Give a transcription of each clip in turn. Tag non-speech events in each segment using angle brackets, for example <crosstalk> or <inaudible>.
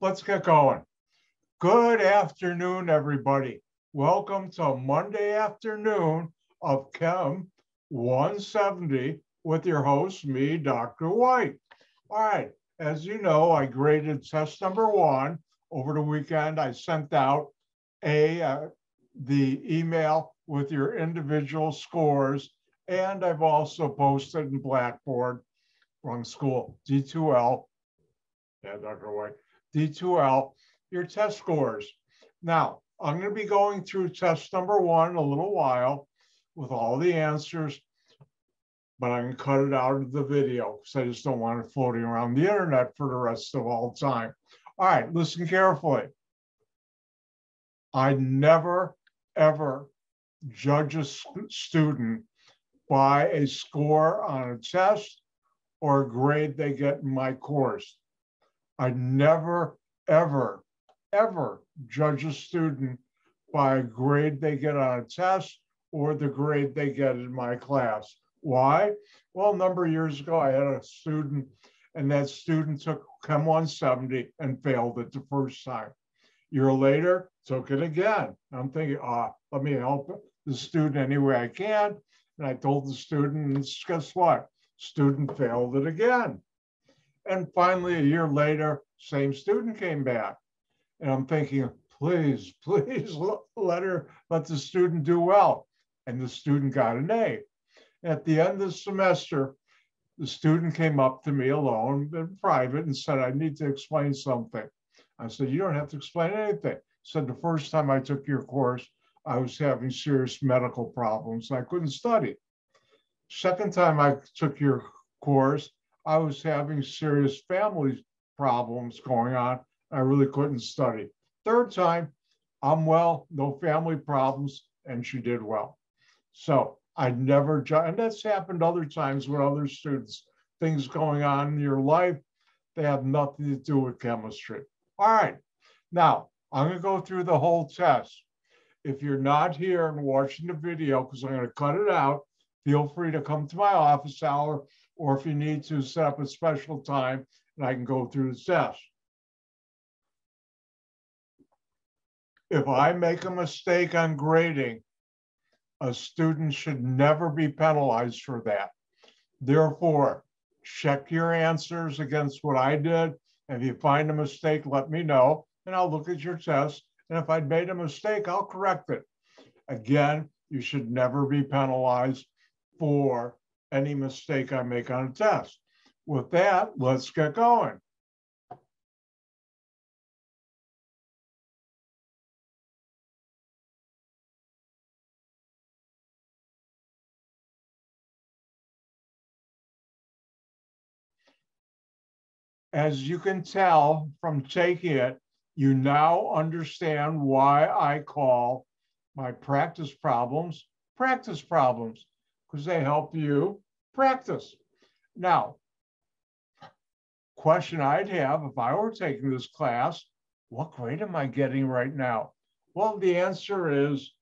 let's get going. Good afternoon, everybody. Welcome to Monday afternoon of Chem 170 with your host, me, Dr. White. All right, as you know, I graded test number one over the weekend. I sent out a uh, the email with your individual scores, and I've also posted in Blackboard, wrong school, D2L, yeah, Dr. White, D2L, your test scores. Now, I'm going to be going through test number one a little while with all the answers, but I'm going to cut it out of the video because I just don't want it floating around the internet for the rest of all time. All right, listen carefully. I never, ever judge a student by a score on a test or a grade they get in my course. I never, ever, ever judge a student by a grade they get on a test or the grade they get in my class. Why? Well, a number of years ago, I had a student, and that student took Chem 170 and failed it the first time. Year later, took it again. I'm thinking, ah, let me help the student any way I can. And I told the student, guess what? Student failed it again. And finally, a year later, same student came back. And I'm thinking, please, <laughs> please let her, let the student do well. And the student got an A. At the end of the semester, the student came up to me alone in private and said, I need to explain something. I said, You don't have to explain anything. Said the first time I took your course, I was having serious medical problems. I couldn't study. Second time I took your course, I was having serious family problems going on. I really couldn't study. Third time, I'm well, no family problems, and she did well. So I never, and that's happened other times with other students, things going on in your life, they have nothing to do with chemistry. All right, now I'm gonna go through the whole test. If you're not here and watching the video, because I'm gonna cut it out, feel free to come to my office hour, or if you need to set up a special time and I can go through the test. If I make a mistake on grading, a student should never be penalized for that. Therefore, check your answers against what I did. If you find a mistake, let me know and I'll look at your test. And if I'd made a mistake, I'll correct it. Again, you should never be penalized for any mistake I make on a test. With that, let's get going. As you can tell from taking it, you now understand why I call my practice problems practice problems because they help you practice. Now, question I'd have if I were taking this class, what grade am I getting right now? Well, the answer is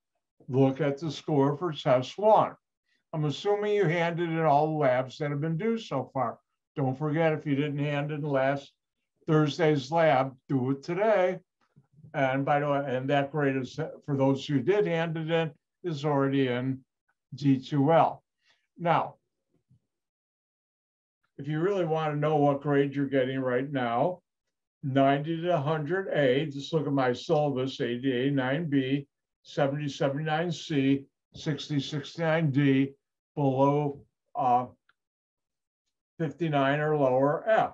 look at the score for test one. I'm assuming you handed in all the labs that have been due so far. Don't forget, if you didn't hand in last Thursday's lab, do it today. And by the way, and that grade is for those who did hand it in is already in D2L. Now, if you really want to know what grade you're getting right now, 90 to 100A, just look at my syllabus, ADA 9B, 70, 79C, 60, 69D, below uh, 59 or lower F.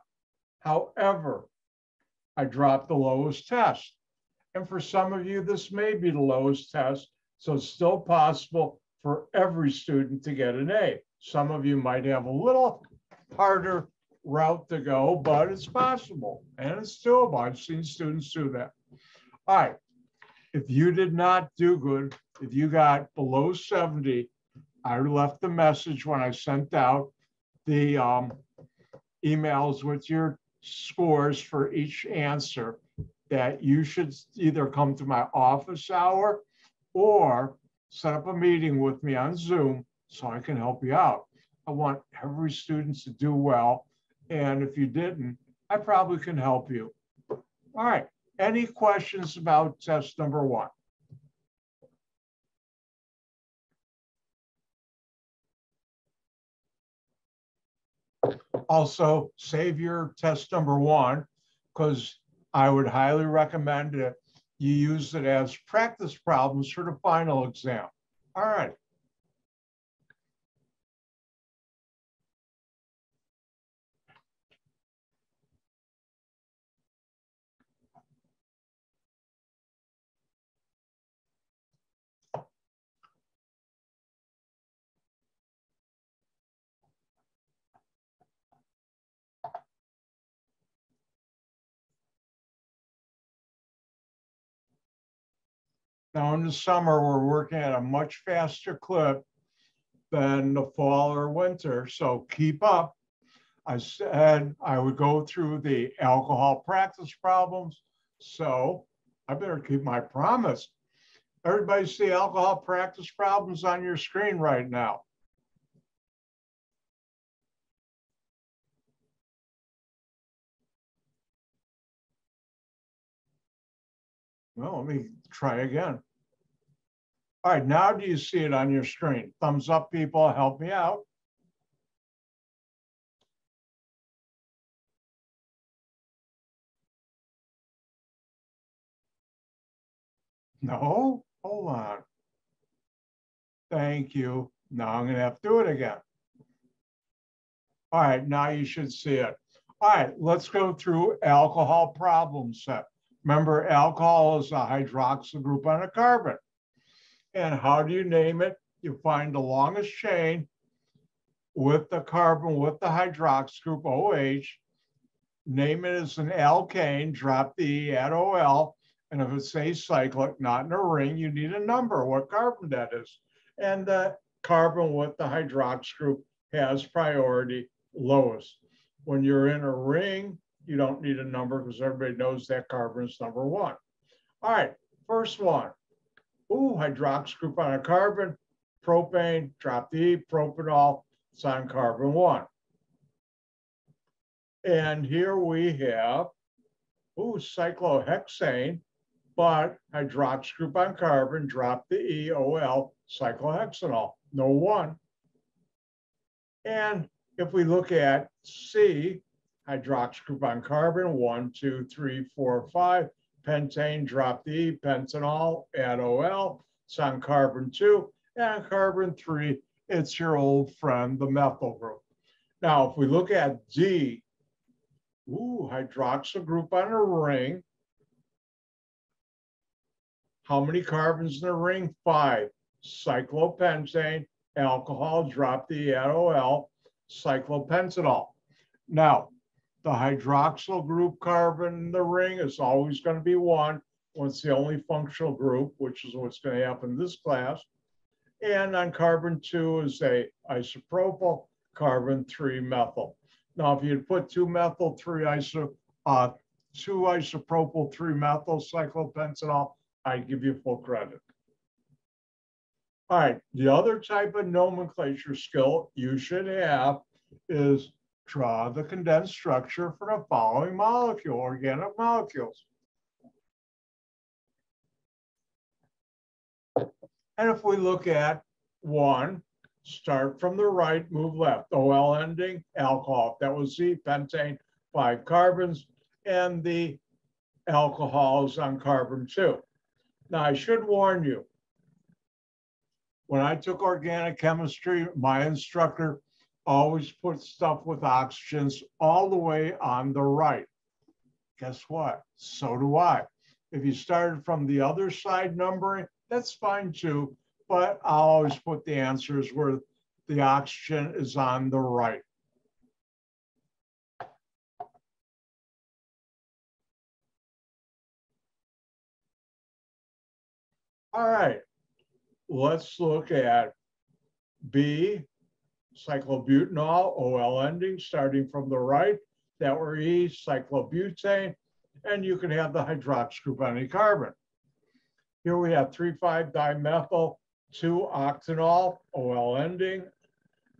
However, I dropped the lowest test. And for some of you, this may be the lowest test. So it's still possible for every student to get an A. Some of you might have a little harder route to go, but it's possible and it's doable. I've seen students do that. All right. If you did not do good, if you got below 70, I left the message when I sent out the um, emails with your scores for each answer that you should either come to my office hour or set up a meeting with me on Zoom so I can help you out. I want every student to do well. And if you didn't, I probably can help you. All right, any questions about test number one? Also, save your test number one, because I would highly recommend that you use it as practice problems for the final exam. All right. Now in the summer, we're working at a much faster clip than the fall or winter, so keep up. I said I would go through the alcohol practice problems, so I better keep my promise. Everybody see alcohol practice problems on your screen right now. Well, let me try again. All right, now do you see it on your screen? Thumbs up, people, help me out. No, hold on. Thank you. Now I'm gonna have to do it again. All right, now you should see it. All right, let's go through alcohol problem set. Remember, alcohol is a hydroxyl group on a carbon. And how do you name it? You find the longest chain with the carbon with the hydroxyl group OH. Name it as an alkane, drop the E at OL. And if it's acyclic, not in a ring, you need a number, what carbon that is. And the carbon with the hydroxyl group has priority lowest. When you're in a ring, you don't need a number because everybody knows that carbon is number one. All right, first one. Ooh, hydroxyl group on a carbon, propane, drop the E, propanol, it's on carbon one. And here we have, ooh, cyclohexane, but hydroxyl group on carbon, drop the E, OL, cyclohexanol, no one. And if we look at C, hydroxyl group on carbon, one, two, three, four, five. Pentane, drop the E, pentanol, add OL. It's on carbon two. And carbon three, it's your old friend, the methyl group. Now, if we look at D, ooh, hydroxyl group on a ring. How many carbons in the ring? Five. Cyclopentane, alcohol, drop the OL, cyclopentanol. Now, the hydroxyl group carbon in the ring is always going to be one. It's the only functional group, which is what's going to happen in this class. And on carbon two is a isopropyl, carbon three methyl. Now, if you put two methyl, three iso, uh, two isopropyl, three methyl cyclopentanol, I'd give you full credit. All right, the other type of nomenclature skill you should have is draw the condensed structure for the following molecule, organic molecules. And if we look at one, start from the right, move left, OL ending, alcohol. That was Z, pentane, five carbons, and the alcohols on carbon two. Now, I should warn you, when I took organic chemistry, my instructor always put stuff with oxygens all the way on the right. Guess what? So do I. If you started from the other side numbering, that's fine too, but I'll always put the answers where the oxygen is on the right. All right, let's look at B, cyclobutanol, OL ending, starting from the right, that were E, cyclobutane, and you can have the hydroxy group on any carbon. Here we have 3,5-dimethyl, 2-octanol, OL ending,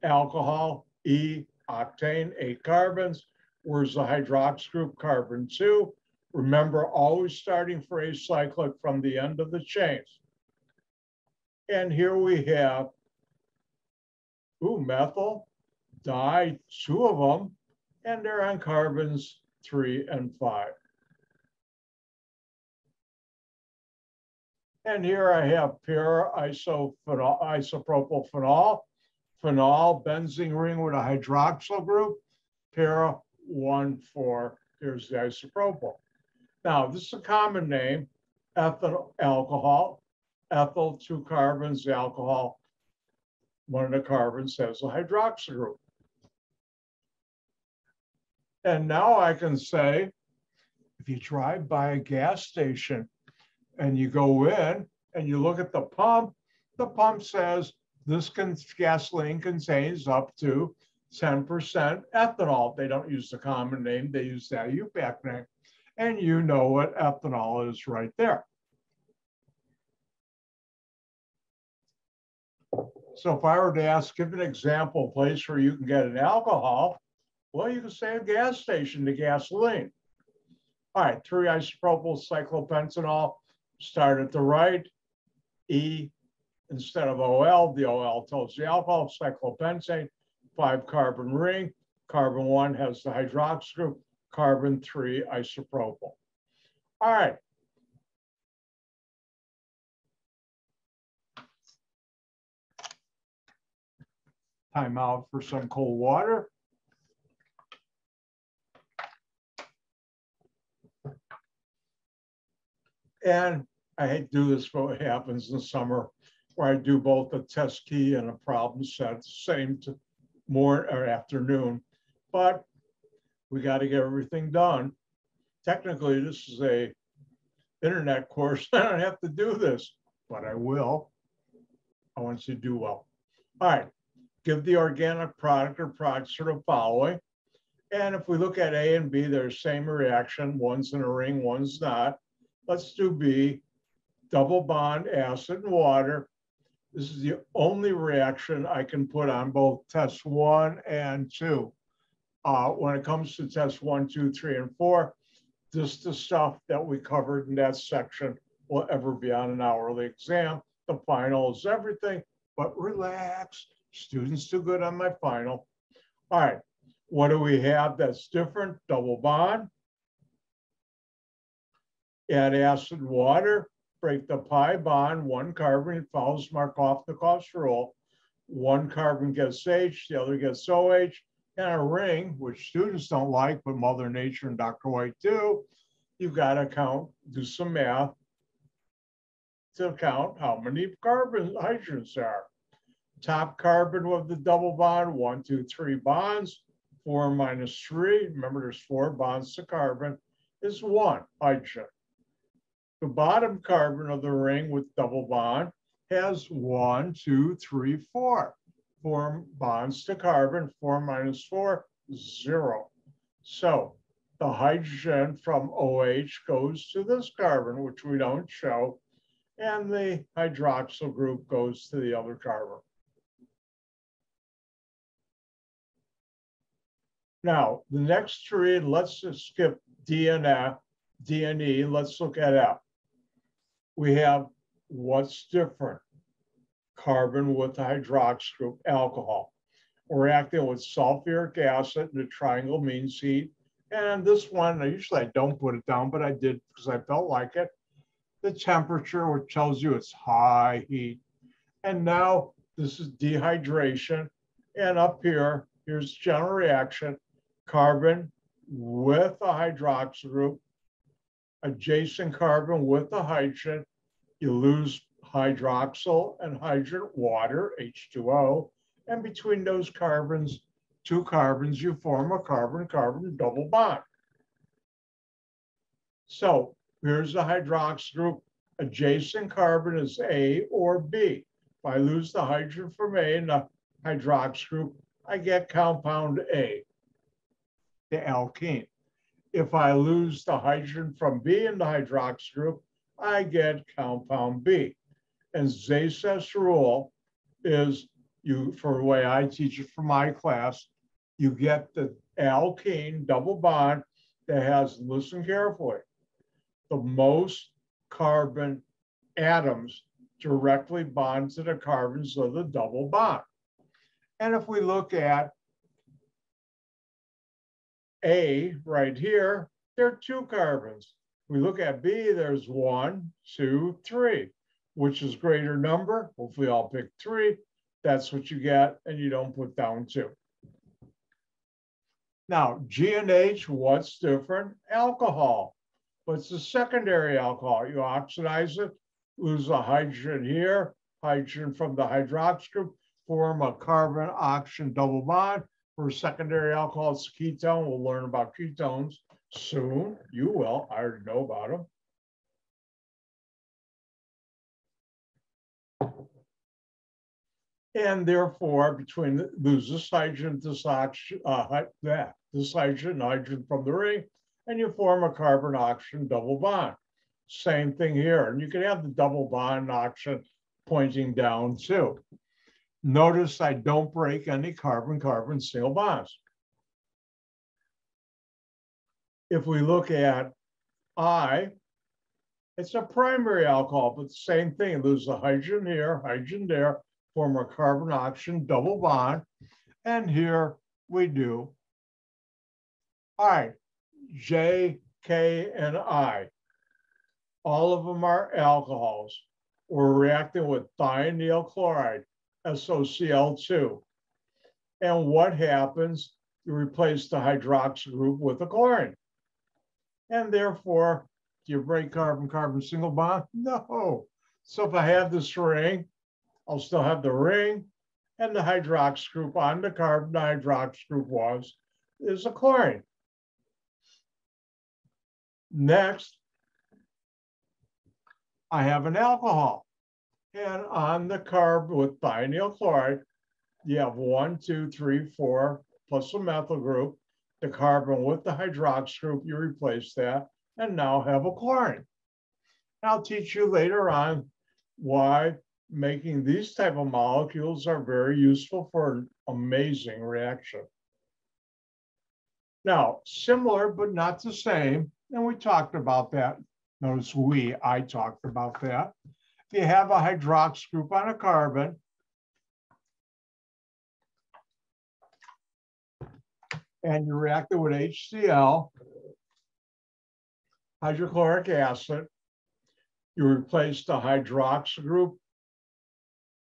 alcohol, E, octane, eight carbons. Where's the hydroxy group? Carbon two. Remember, always starting for acyclic from the end of the chains. And here we have, ooh, methyl, di, two of them, and they're on carbons three and five. And here I have isophenol, isopropyl phenol, phenol benzene ring with a hydroxyl group, para one, four, here's the isopropyl. Now, this is a common name, ethyl alcohol, ethyl, two carbons, alcohol, one of the carbons has a hydroxyl group. And now I can say, if you drive by a gas station and you go in and you look at the pump, the pump says this can, gasoline contains up to 10% ethanol. They don't use the common name, they use the IUPAC name. And you know what ethanol is right there. So if I were to ask, give an example place where you can get an alcohol, well, you can say a gas station to gasoline. All right, three isopropyl cyclopentanol, start at the right, E instead of OL, the OL tells the alcohol, cyclopentane, five carbon ring, carbon one has the hydroxy group, carbon three isopropyl. All right. Time out for some cold water. And I do this for what happens in the summer, where I do both a test key and a problem set, same to morning or afternoon. But we got to get everything done. Technically, this is a internet course. <laughs> I don't have to do this, but I will. I want you to do well. All right, give the organic product or products sort of following. And if we look at A and B, they're the same reaction. One's in a ring, one's not. Let's do B, double bond acid and water. This is the only reaction I can put on both test one and two. Uh, when it comes to test one, two, three, and four, this the stuff that we covered in that section will ever be on an hourly exam. The final is everything, but relax. Students do good on my final. All right, what do we have that's different? Double bond. Add acid water, break the pi bond, one carbon, it follows Markovnikov's rule. One carbon gets H, the other gets OH, and a ring, which students don't like, but Mother Nature and Dr. White do, you've got to count, do some math to count how many carbon hydrogens are. Top carbon of the double bond, one, two, three bonds, four minus three, remember there's four bonds to carbon, is one hydrogen. The bottom carbon of the ring with double bond has one, two, three, four four bonds to carbon, four minus four, zero. So the hydrogen from OH goes to this carbon, which we don't show, and the hydroxyl group goes to the other carbon. Now, the next three, let's just skip D and E, let's look at F. We have what's different carbon with the hydroxy group alcohol. Reacting with sulfuric acid, and the triangle means heat. And this one, usually I don't put it down, but I did because I felt like it. The temperature, which tells you it's high heat. And now this is dehydration. And up here, here's general reaction, carbon with a hydroxy group, adjacent carbon with a hydrogen, you lose hydroxyl and hydrogen water, H2O, and between those carbons, two carbons, you form a carbon-carbon double bond. So here's the hydroxy group. Adjacent carbon is A or B. If I lose the hydrogen from A in the hydroxy group, I get compound A, the alkene. If I lose the hydrogen from B in the hydroxy group, I get compound B. And Zaitsev's rule is you, for the way I teach it for my class, you get the alkene double bond that has, listen carefully, the most carbon atoms directly bond to the carbons of the double bond. And if we look at A right here, there are two carbons. We look at B, there's one, two, three. Which is greater number? Hopefully I'll pick three. That's what you get, and you don't put down two. Now, G and H, what's different? Alcohol. What's the secondary alcohol? You oxidize it, lose a hydrogen here, hydrogen from the hydrox group, form a carbon oxygen double bond. For secondary alcohol, it's ketone. We'll learn about ketones soon. You will. I already know about them. And therefore, between the, lose this hydrogen, this oxygen, uh, that, this hydrogen, hydrogen from the ring, and you form a carbon oxygen double bond. Same thing here. And you can have the double bond oxygen pointing down too. Notice I don't break any carbon-carbon single bonds. If we look at I, it's a primary alcohol, but same thing. Lose a hydrogen here, hydrogen there, form a carbon oxygen double bond. And here we do. Right, J, K, and I. All of them are alcohols. We're reacting with thionyl chloride, SOCl2. And what happens? You replace the hydroxyl group with a chlorine. And therefore, do you break carbon-carbon single bond? No. So if I have this ring, I'll still have the ring and the hydrox group on the carbon hydrox group was, is a chlorine. Next, I have an alcohol. And on the carb with thionyl chloride, you have one, two, three, four, plus a methyl group. The carbon with the hydrox group, you replace that, and now have a chlorine. I'll teach you later on why making these type of molecules are very useful for an amazing reaction. Now, similar but not the same, and we talked about that. Notice we, I talked about that. If you have a hydrox group on a carbon, and you react it with HCl, hydrochloric acid, you replace the hydroxyl group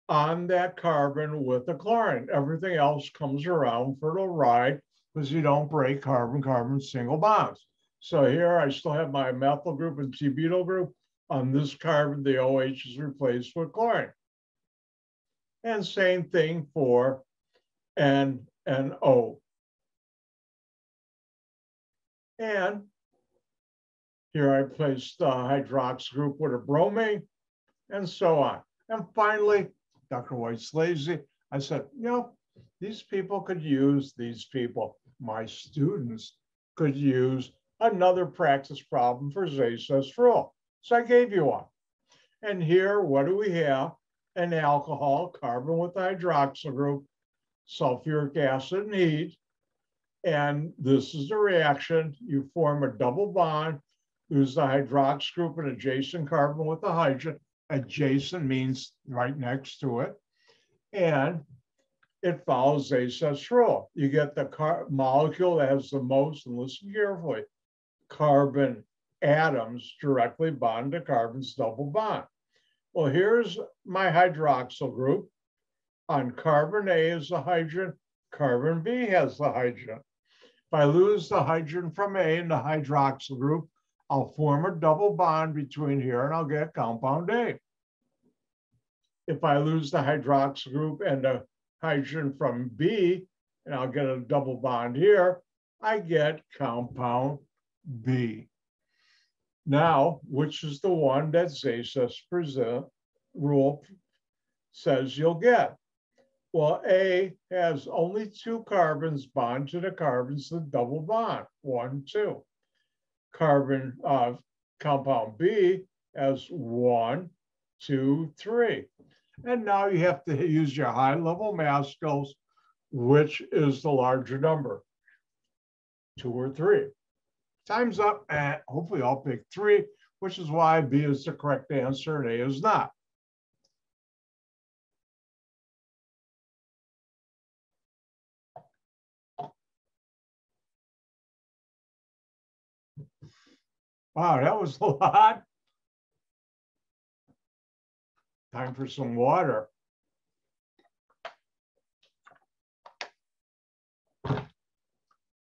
on that carbon with a chlorine. Everything else comes around for the ride because you don't break carbon-carbon single bonds. So here I still have my methyl group and T-butyl group. On this carbon, the OH is replaced with chlorine. And same thing for N and O. And here I place the hydrox group with a bromine and so on. And finally, Dr. White's lazy. I said, you know, these people could use, these people, my students could use another practice problem for Zay's rule. So I gave you one. And here, what do we have? An alcohol, carbon with hydroxyl group, sulfuric acid and heat. And this is the reaction. You form a double bond. There's the hydrox group and adjacent carbon with the hydrogen. Adjacent means right next to it. And it follows Zay's rule. You get the molecule that has the most, and listen carefully, carbon atoms directly bond to carbon's double bond. Well, here's my hydroxyl group. On carbon A is the hydrogen, carbon B has the hydrogen. If I lose the hydrogen from A in the hydroxyl group, I'll form a double bond between here and I'll get compound A. If I lose the hydroxyl group and the hydrogen from B, and I'll get a double bond here, I get compound B. Now, which is the one that Zays's present rule says you'll get? Well, A has only two carbons bond to the carbons, the double bond, one, two. Carbon uh, compound B has one, two, three. And now you have to use your high level math skills, which is the larger number, two or three. Time's up, and hopefully I'll pick three. which is why B is the correct answer and A is not. Wow, that was <laughs> a lot. Time for some water.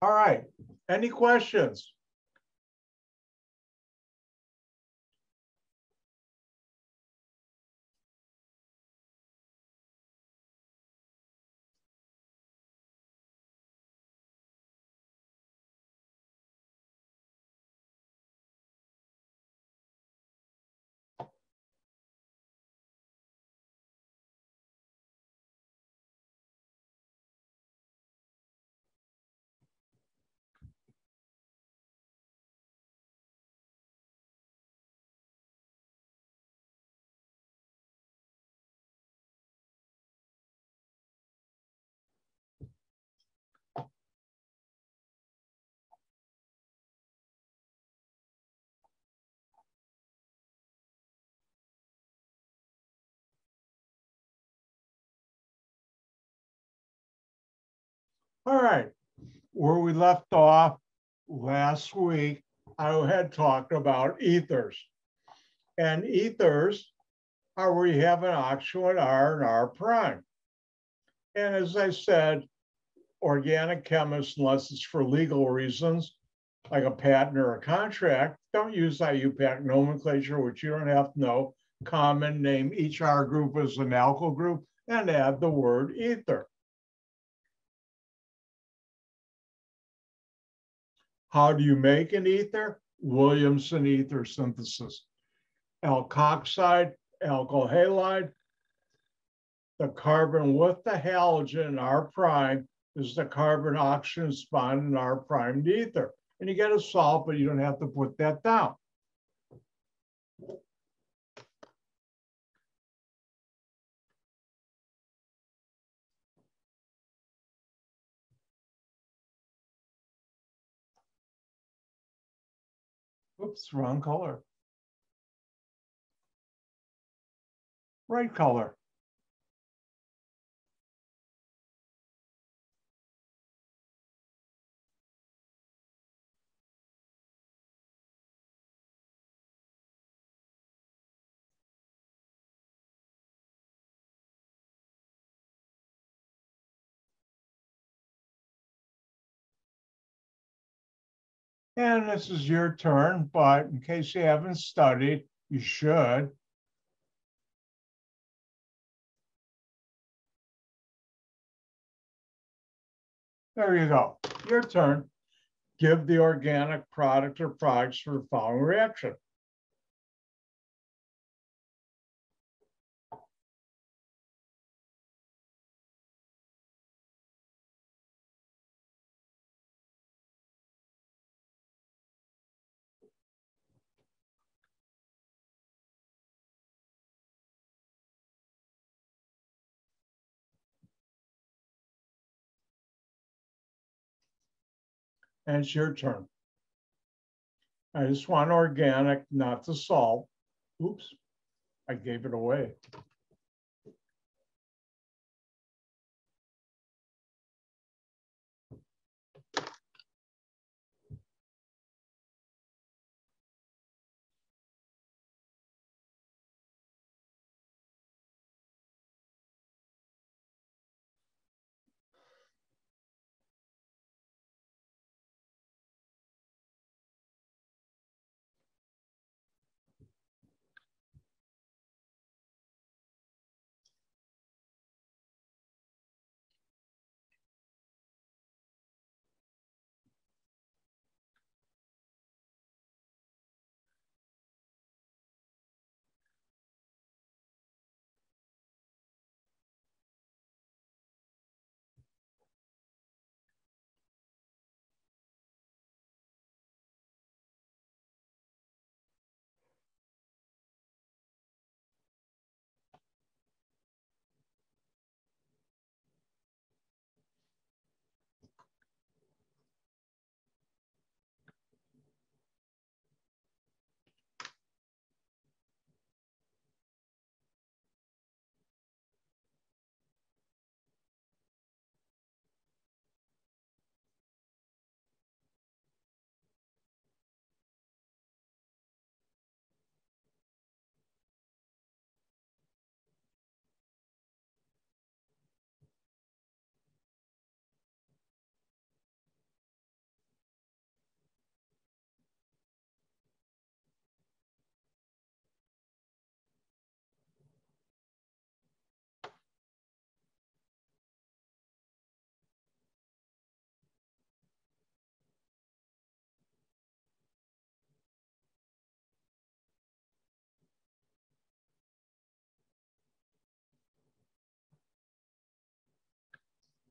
All right, any questions? All right, where we left off last week, I had talked about ethers. And ethers are where you have an oxygen R and R prime. And as I said, organic chemists, unless it's for legal reasons, like a patent or a contract, don't use IUPAC nomenclature, which you don't have to know. Common name each R group as an alkyl group and add the word ether. How do you make an ether? Williamson ether synthesis. Alkoxide, alkyl halide. The carbon with the halogen, R prime, is the carbon oxygen bond in R prime ether. And you get a salt, but you don't have to put that down. Oops, wrong color. Right color. And this is your turn, but in case you haven't studied, you should. There you go, your turn. Give the organic product or products for the following reaction. And it's your turn. I just want organic, not the salt. Oops, I gave it away.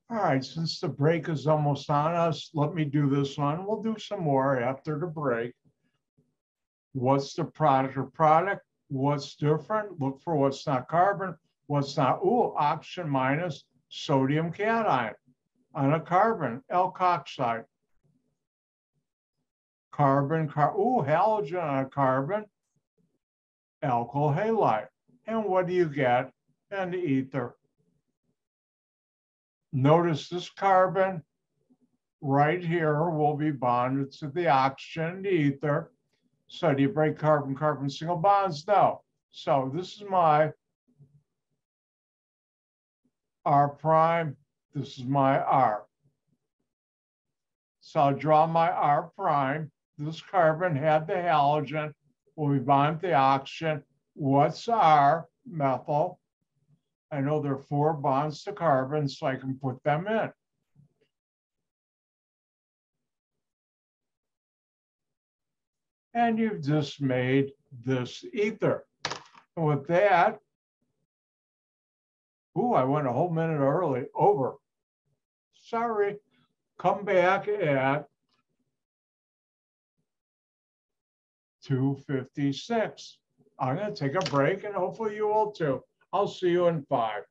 All right, since the break is almost on us, let me do this one. We'll do some more after the break. What's the product or product? What's different? Look for what's not carbon, what's not, ooh, oxygen minus sodium cation on a carbon, alkoxide. Carbon, car, ooh, halogen on a carbon, alkyl halide. And what do you get? An ether. Notice this carbon right here will be bonded to the oxygen, the ether. So do you break carbon-carbon single bonds? No. So this is my R prime. This is my R. So I'll draw my R prime. This carbon had the halogen. Will be bonded to the oxygen. What's R? Methyl. I know there are four bonds to carbon, so I can put them in. And you've just made this ether. And with that, ooh, I went a whole minute early, over. Sorry, come back at 256. I'm going to take a break and hopefully you will too. I'll see you in five.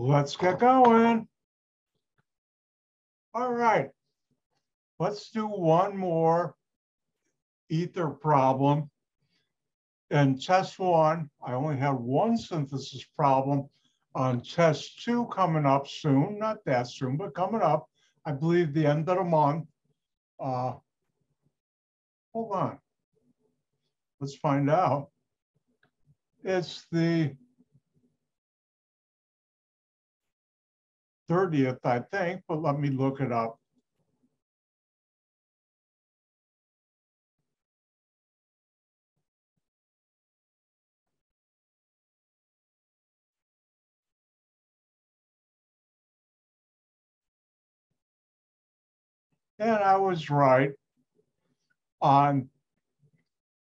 Let's get going. All right. Let's do one more ether problem. In test one, I only have one synthesis problem. On test two coming up soon, not that soon, but coming up, I believe the end of the month. Uh, hold on. Let's find out. It's the 30th, I think, but let me look it up. And I was right on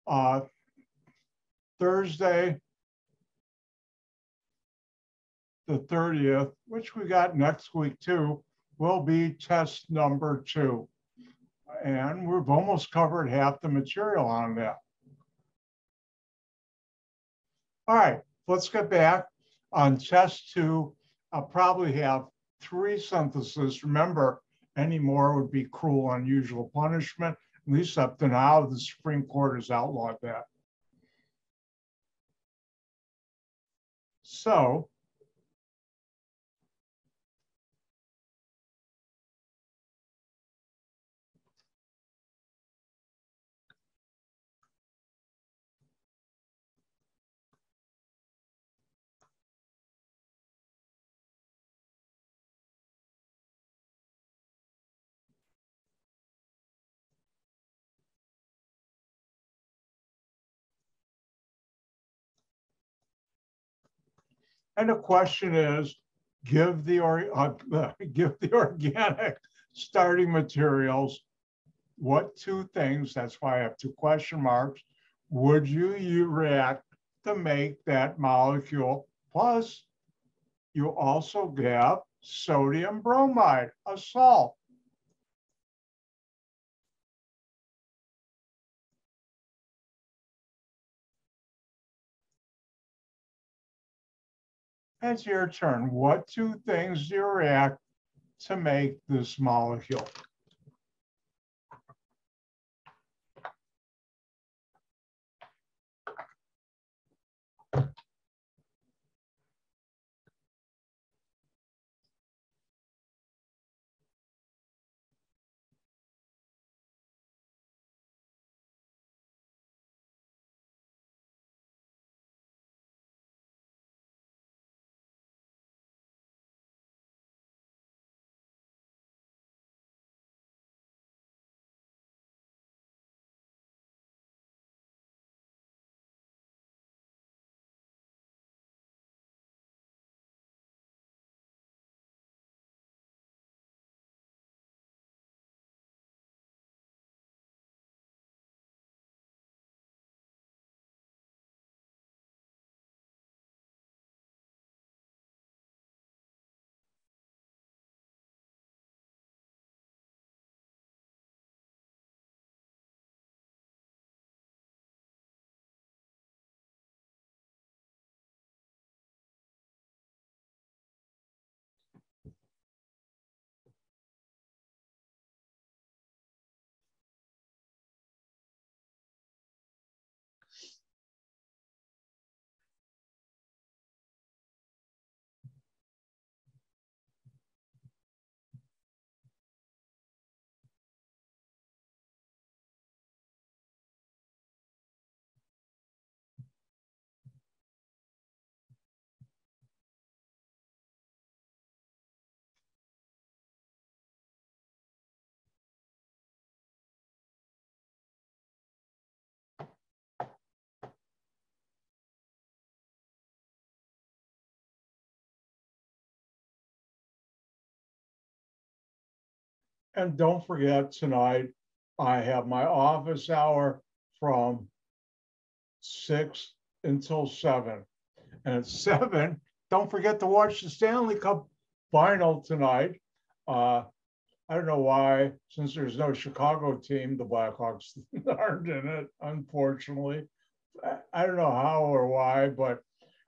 uh, Thursday, the 30th, which we got next week too, will be test number two. And we've almost covered half the material on that. All right, let's get back on test two. I'll probably have three syntheses. Remember, any more would be cruel, unusual punishment. At least up to now, the Supreme Court has outlawed that. So And the question is, give the or uh, <laughs> give the organic starting materials what two things, that's why I have two question marks, would you, you react to make that molecule? Plus, you also have sodium bromide, a salt. It's your turn. What two things do you react to make this molecule? And don't forget tonight, I have my office hour from six until seven. And at seven, don't forget to watch the Stanley Cup final tonight. Uh, I don't know why, since there's no Chicago team, the Blackhawks <laughs> aren't in it, unfortunately. I don't know how or why, but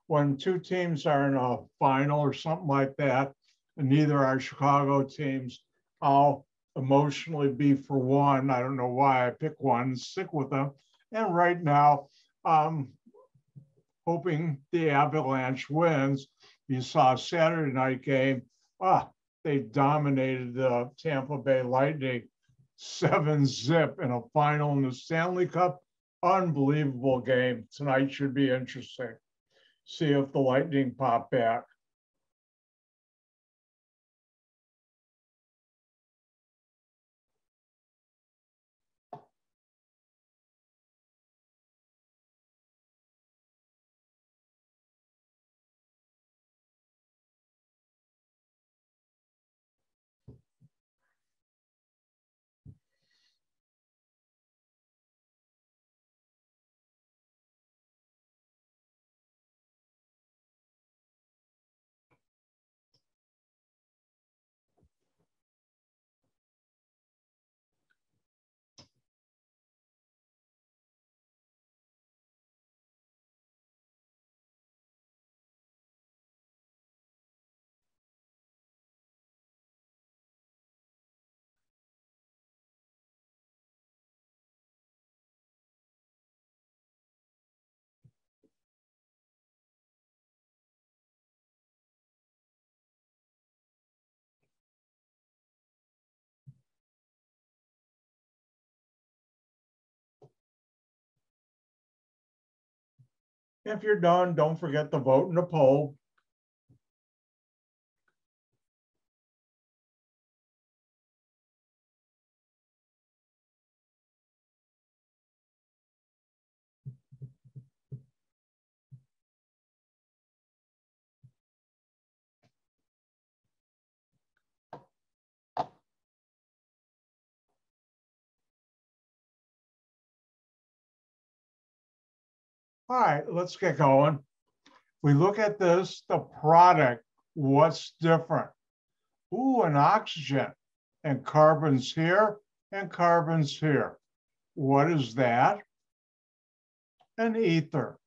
when two teams are in a final or something like that, and neither are Chicago teams, I'll emotionally be for one. I don't know why I pick one, stick with them. And right now, um, hoping the Avalanche wins. You saw Saturday night game. Ah, they dominated the Tampa Bay Lightning seven zip in a final in the Stanley Cup. Unbelievable game. Tonight should be interesting. See if the Lightning pop back. If you're done, don't forget to vote in the poll. All right, let's get going. We look at this, the product, what's different? Ooh, an oxygen and carbons here and carbons here. What is that? An ether.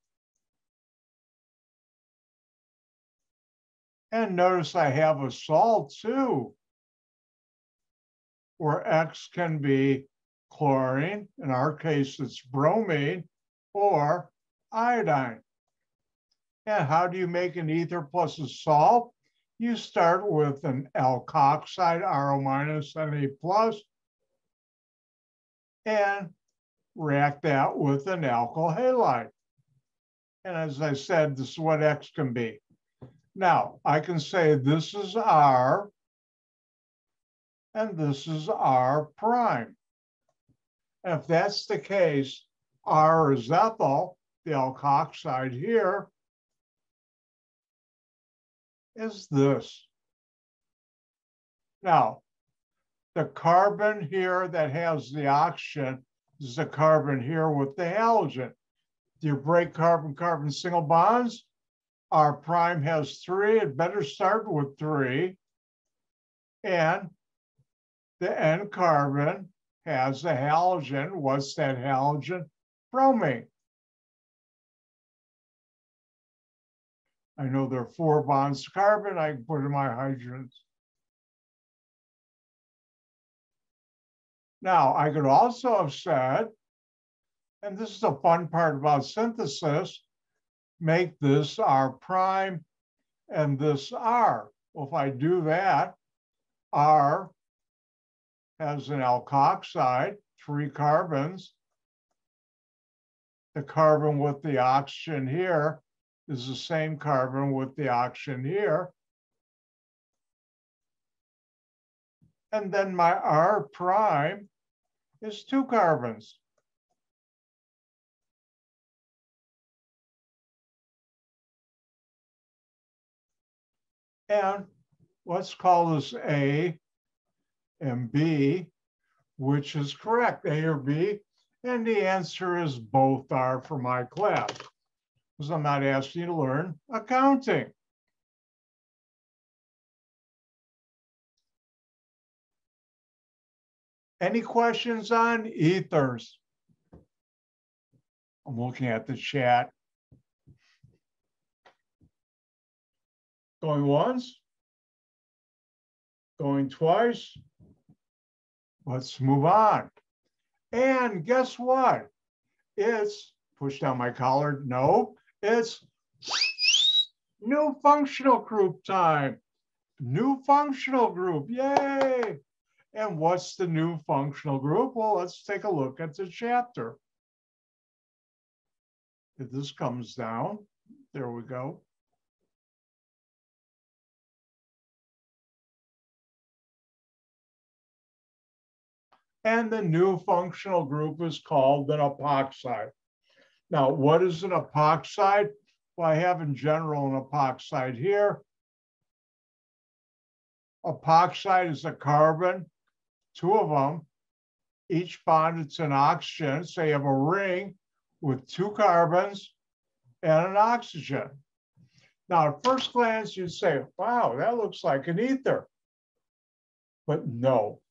And notice I have a salt too, where X can be chlorine, in our case it's bromine, or iodine. And how do you make an ether plus a salt? You start with an alkoxide, RO minus and A plus, and react that with an alkyl halide. And as I said, this is what X can be. Now, I can say this is R, and this is R prime. If that's the case, R is ethyl, the alkoxide here is this. Now, the carbon here that has the oxygen is the carbon here with the halogen. Do you break carbon-carbon single bonds? R prime has three, it better start with three. And the N carbon has a halogen. What's that halogen? Bromine. I know there are four bonds to carbon, I can put in my hydrogens. Now, I could also have said, and this is the fun part about synthesis, make this R prime and this R. Well, if I do that, R has an alkoxide, three carbons. The carbon with the oxygen here is the same carbon with the oxygen here. And then my R prime is two carbons. And let's call this A and B, which is correct, A or B. And the answer is both are for my class because I'm not asking you to learn accounting. Any questions on ethers? I'm looking at the chat. Going once? Going twice? Let's move on. And guess what? It's push down my collar. No, it's new functional group time. New functional group. Yay. And what's the new functional group? Well, let's take a look at the chapter. If this comes down, there we go. And the new functional group is called an epoxide. Now, what is an epoxide? Well, I have in general an epoxide here. Epoxide is a carbon, two of them, each bonded to an oxygen. So you have a ring with two carbons and an oxygen. Now, at first glance, you'd say, wow, that looks like an ether. But no.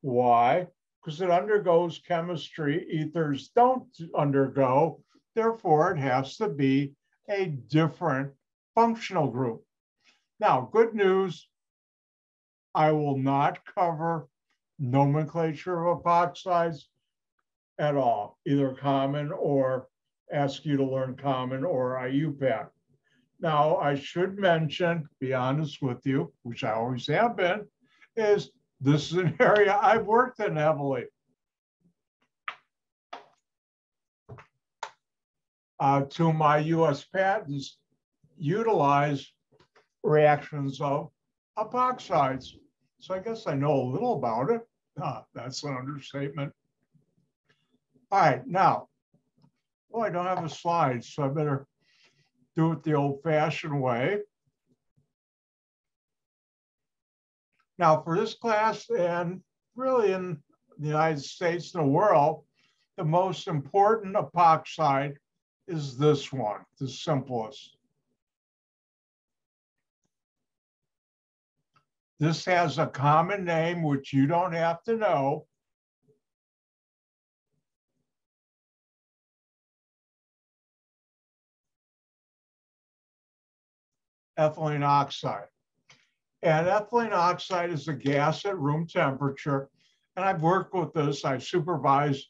Why? Because it undergoes chemistry ethers don't undergo. Therefore, it has to be a different functional group. Now, good news, I will not cover nomenclature of epoxides at all, either common or ask you to learn common or IUPAC. Now, I should mention, be honest with you, which I always have been, is this is an <laughs> area I've worked in heavily. Uh, to my US patents utilize reactions of epoxides. So I guess I know a little about it. Ah, that's an understatement. All right, now, oh, I don't have a slide, so I better do it the old fashioned way. Now for this class and really in the United States and the world, the most important epoxide is this one, the simplest. This has a common name, which you don't have to know. Ethylene oxide. And ethylene oxide is a gas at room temperature. And I've worked with this. I supervise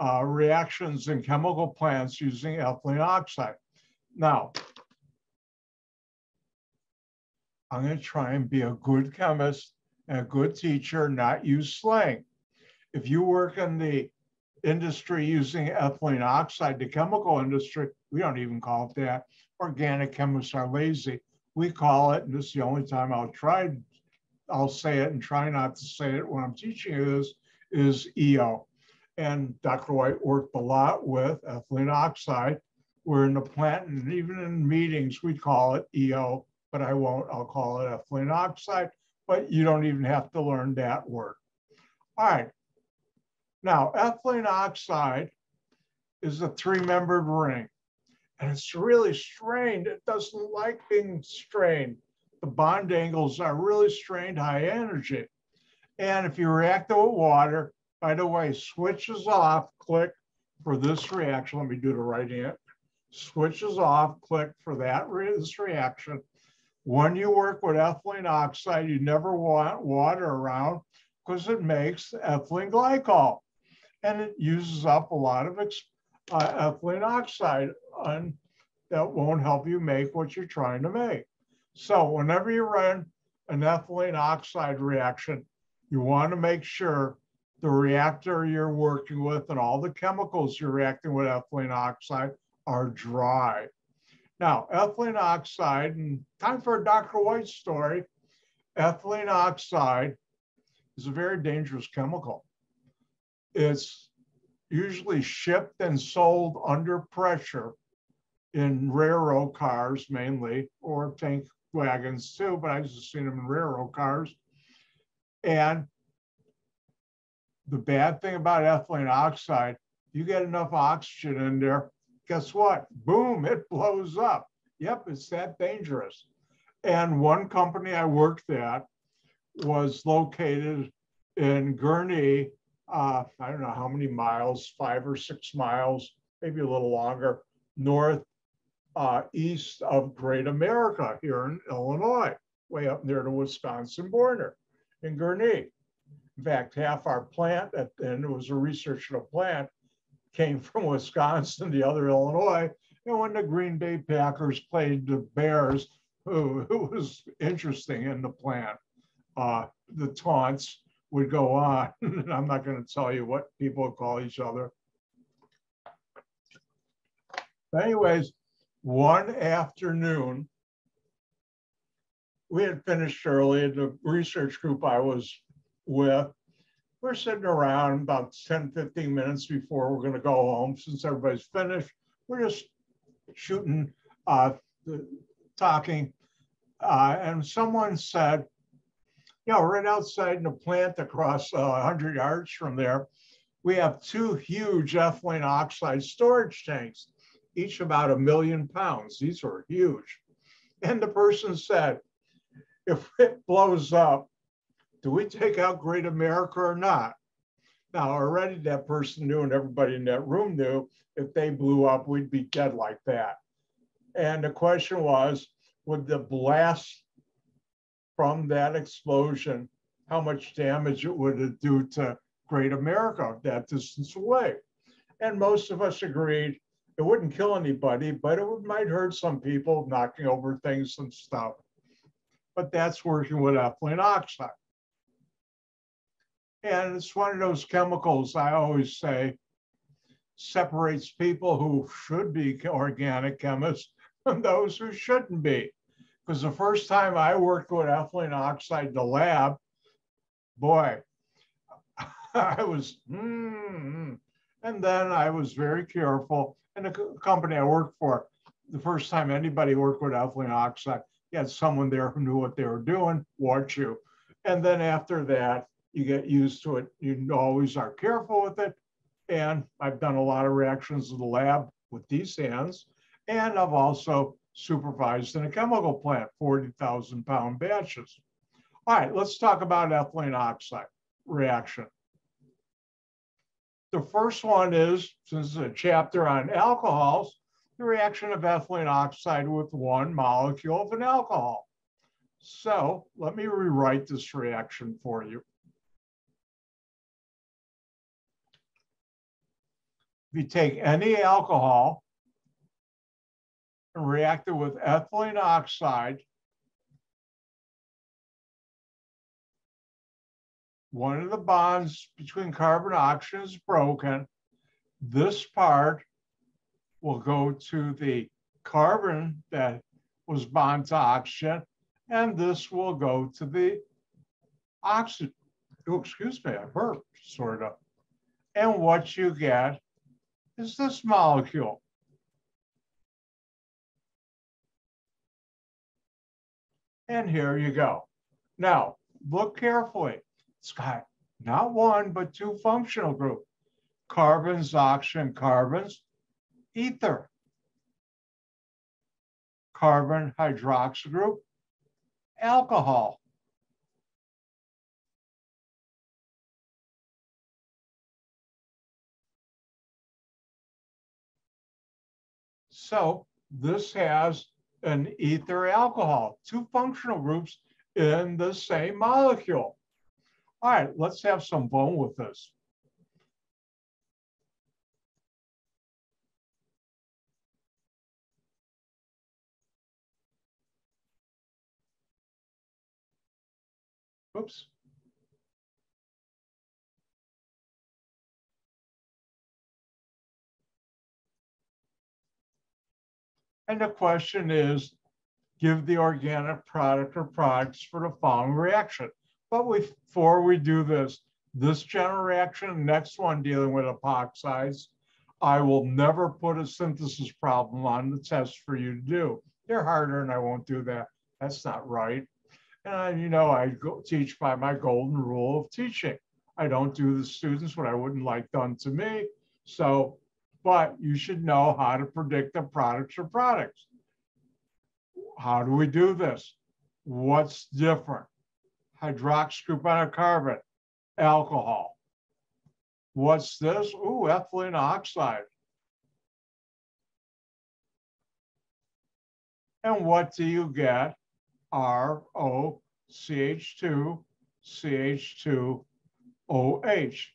uh, reactions in chemical plants using ethylene oxide. Now, I'm going to try and be a good chemist and a good teacher, not use slang. If you work in the industry using ethylene oxide, the chemical industry, we don't even call it that. Organic chemists are lazy we call it, and this is the only time I'll try, I'll say it and try not to say it when I'm teaching it is, is EO. And Dr. White worked a lot with ethylene oxide. We're in the plant and even in meetings, we call it EO, but I won't, I'll call it ethylene oxide, but you don't even have to learn that word. All right. Now, ethylene oxide is a three-membered ring and it's really strained. It doesn't like being strained. The bond angles are really strained high energy. And if you react it with water, by the way, switches off, click for this reaction. Let me do the right hand. Switches off, click for that re this reaction. When you work with ethylene oxide, you never want water around because it makes ethylene glycol and it uses up a lot of uh, ethylene oxide and that won't help you make what you're trying to make. So whenever you run an ethylene oxide reaction, you want to make sure the reactor you're working with and all the chemicals you're reacting with ethylene oxide are dry. Now, ethylene oxide, and time for a Dr. White story, ethylene oxide is a very dangerous chemical. It's usually shipped and sold under pressure in railroad cars mainly, or tank wagons too, but I've just seen them in railroad cars. And the bad thing about ethylene oxide, you get enough oxygen in there, guess what? Boom, it blows up. Yep, it's that dangerous. And one company I worked at was located in Gurnee, uh, I don't know how many miles, five or six miles, maybe a little longer, north uh, east of Great America here in Illinois, way up near the Wisconsin border in Gurnee. In fact, half our plant, at, and it was a research at a plant, came from <laughs> Wisconsin, the other Illinois. And when the Green Bay Packers played the Bears, <laughs> who, who was interesting in the plant, uh, the taunts would go on. <laughs> And I'm not going to tell you what people call each other. But anyways, one afternoon, we had finished early. The research group I was with, we're sitting around about 10, 15 minutes before we're going to go home. Since everybody's finished, we're just shooting, uh, talking. Uh, and someone said, you know, right outside in the plant across uh, 100 yards from there, we have two huge ethylene oxide storage tanks, each about a million pounds. These are huge. And the person said, if it blows up, do we take out Great America or not? Now, already that person knew, and everybody in that room knew, if they blew up, we'd be dead like that. And the question was, would the blast from that explosion, how much damage it would do to Great America that distance away. And most of us agreed it wouldn't kill anybody, but it might hurt some people, knocking over things and stuff. But that's working with ethylene oxide. And it's one of those chemicals I always say separates people who should be organic chemists from those who shouldn't be. Because the first time I worked with ethylene oxide in the lab, boy, <laughs> I was, mm, and then I was very careful. And the company I worked for, the first time anybody worked with ethylene oxide, you had someone there who knew what they were doing, watch you. And then after that, you get used to it. You always are careful with it. And I've done a lot of reactions in the lab with these hands. And I've also supervised in a chemical plant, 40,000 pound batches. All right, let's talk about ethylene oxide reaction. The first one is, since it's a chapter on alcohols, the reaction of ethylene oxide with one molecule of an alcohol. So let me rewrite this reaction for you. If you take any alcohol and react it with ethylene oxide, one of the bonds between carbon and oxygen is broken. This part will go to the carbon that was bound to oxygen, and this will go to the oxygen. Oh, excuse me, I burped, sort of. And what you get is this molecule. And here you go. Now, look carefully. It's got not one, but two functional groups. Carbons, oxygen, carbons, ether. Carbon hydroxy group, alcohol. So this has an ether alcohol, two functional groups in the same molecule. All right, let's have some fun with this. Oops. And the question is, give the organic product or products for the following reaction. But before we do this, this general reaction, next one dealing with epoxides, I will never put a synthesis problem on the test for you to do. They're harder and I won't do that. That's not right. And I, you know, I teach by my golden rule of teaching. I don't do the students what I wouldn't like done to me. So but you should know how to predict the products or products. How do we do this? What's different? Hydroxy group on a carbon, alcohol. What's this? Ooh, ethylene oxide. And what do you get? ROCH2, CH2OH.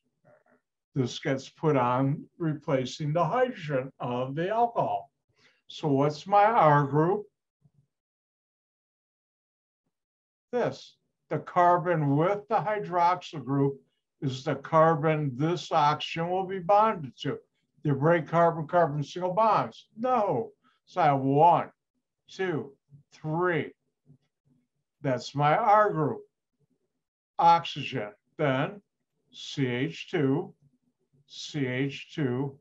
This gets put on replacing the hydrogen of the alcohol. So what's my R group? This, the carbon with the hydroxyl group is the carbon this oxygen will be bonded to. You break carbon-carbon single bonds? No. So I have one, two, three. That's my R group. Oxygen, then CH2, CH2,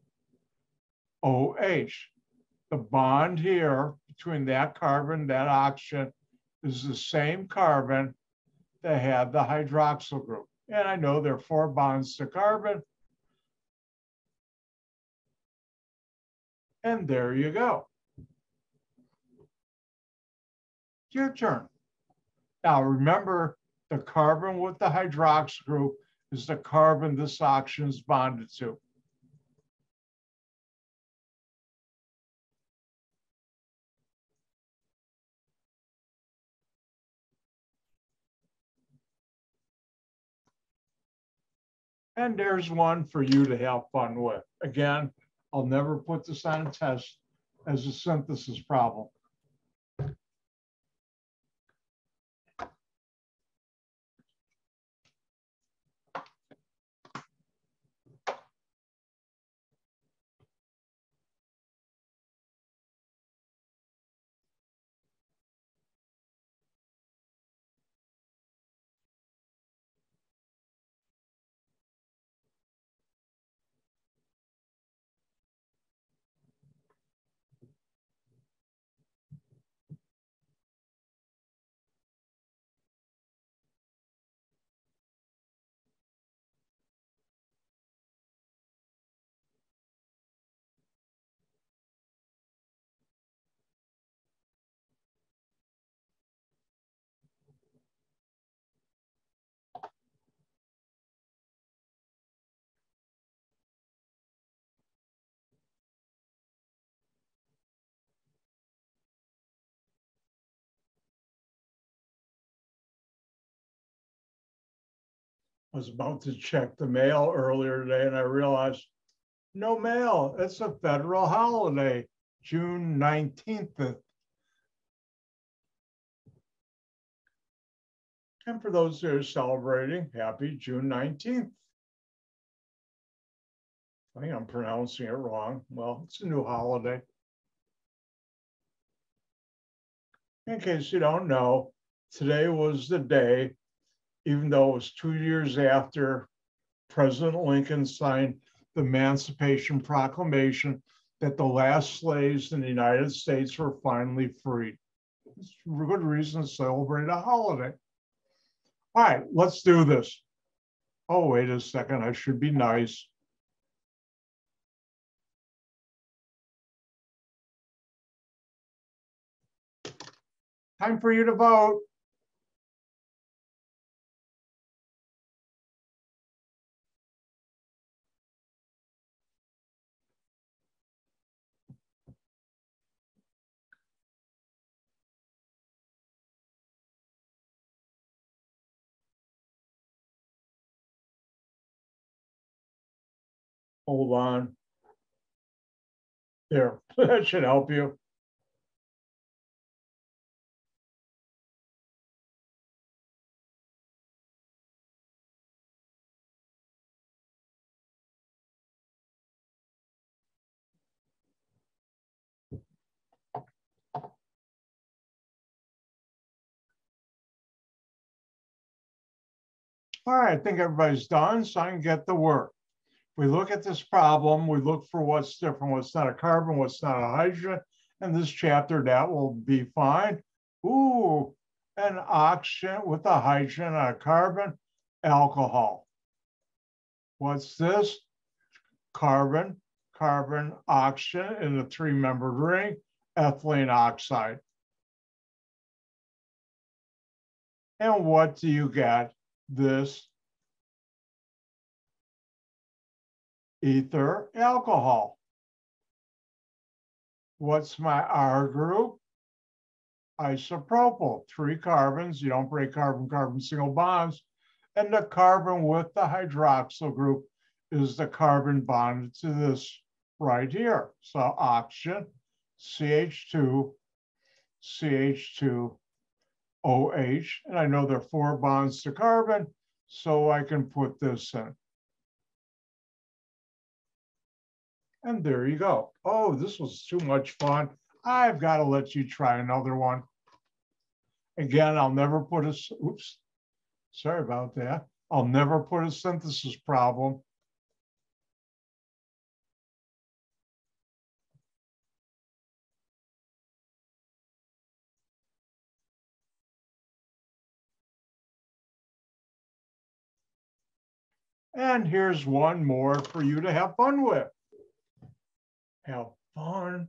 OH. The bond here between that carbon, that oxygen, is the same carbon that had the hydroxyl group. And I know there are four bonds to carbon. And there you go. Your turn. Now remember, the carbon with the hydroxyl group is the carbon this oxygen is bonded to. And there's one for you to have fun with. Again, I'll never put this on a test as a synthesis problem. Was about to check the mail earlier today and I realized no mail. It's a federal holiday, Juneteenth. And for those who are celebrating, happy Juneteenth. I think I'm pronouncing it wrong. Well, it's a new holiday. In case you don't know, today was the day even though it was two years after President Lincoln signed the Emancipation Proclamation that the last slaves in the United States were finally freed. It's a good reason to celebrate a holiday. All right, let's do this. Oh, wait a second, I should be nice. Time for you to vote. Hold on. There, <laughs> that should help you. All right, I think everybody's done, so I can get the work we look at this problem, we look for what's different, what's not a carbon, what's not a hydrogen. In this chapter, that will be fine. Ooh, an oxygen with a hydrogen and a carbon, alcohol. What's this? Carbon, carbon, oxygen in a three-membered ring, ethylene oxide. And what do you get? This ether alcohol. What's my R group? isopropyl, three carbons. You don't break carbon-carbon single bonds. And the carbon with the hydroxyl group is the carbon bonded to this right here. So oxygen, CH2, CH2, OH. And I know there are four bonds to carbon, so I can put this in. And there you go. Oh, this was too much fun. I've got to let you try another one. Again, I'll never put a, oops, sorry about that. I'll never put a synthesis problem. And here's one more for you to have fun with. Have fun.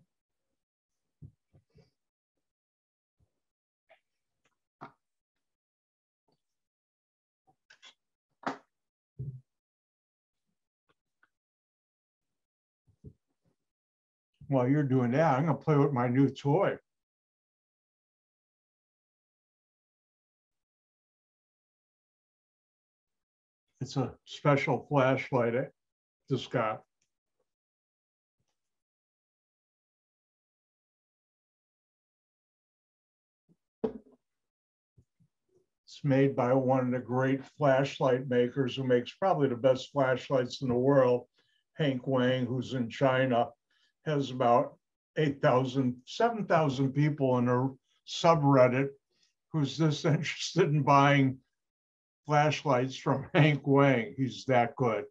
While you're doing that, I'm gonna play with my new toy. It's a special flashlight I just got. It's made by one of the great flashlight makers who makes probably the best flashlights in the world, Hank Wang, who's in China, has about 8,000, 7,000 people in a subreddit who's this <laughs> interested in buying flashlights from Hank Wang. He's that good.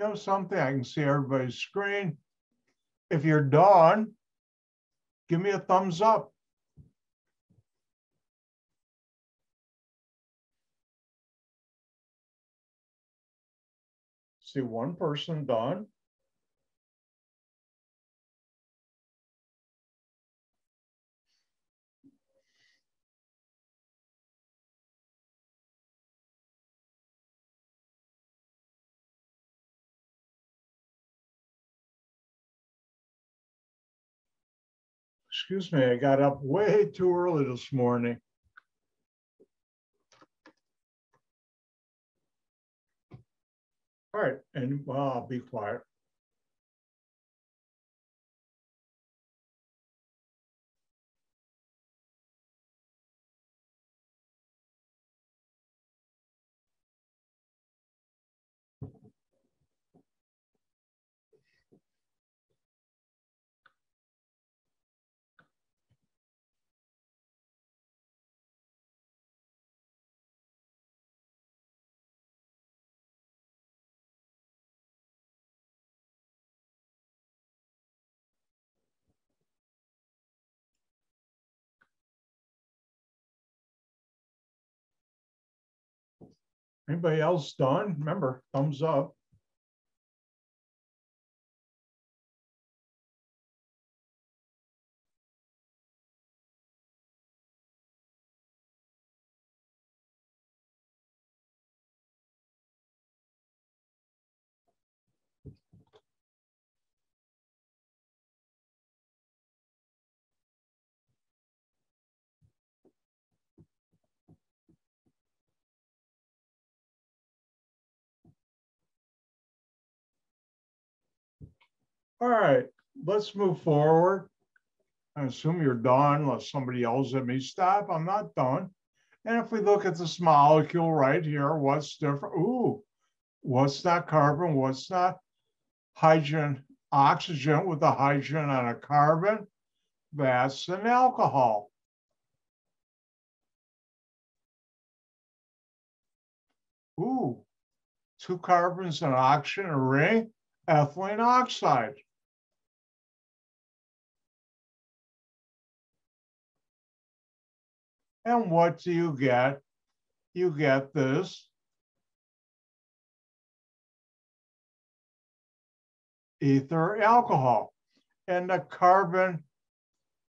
Know something? I can see everybody's screen. If you're done, give me a thumbs up. See one person done. Excuse me, I got up way too early this morning. All right, and well, I'll be quiet. Anybody else done? Remember, thumbs up. All right, let's move forward. I assume you're done unless somebody yells at me, stop, I'm not done. And if we look at this molecule right here, what's different? Ooh, what's not carbon? What's not hydrogen? Oxygen with a hydrogen on a carbon? That's an alcohol. Ooh, two carbons and oxygen, ring, ethylene oxide. And what do you get? You get this ether alcohol. And the carbon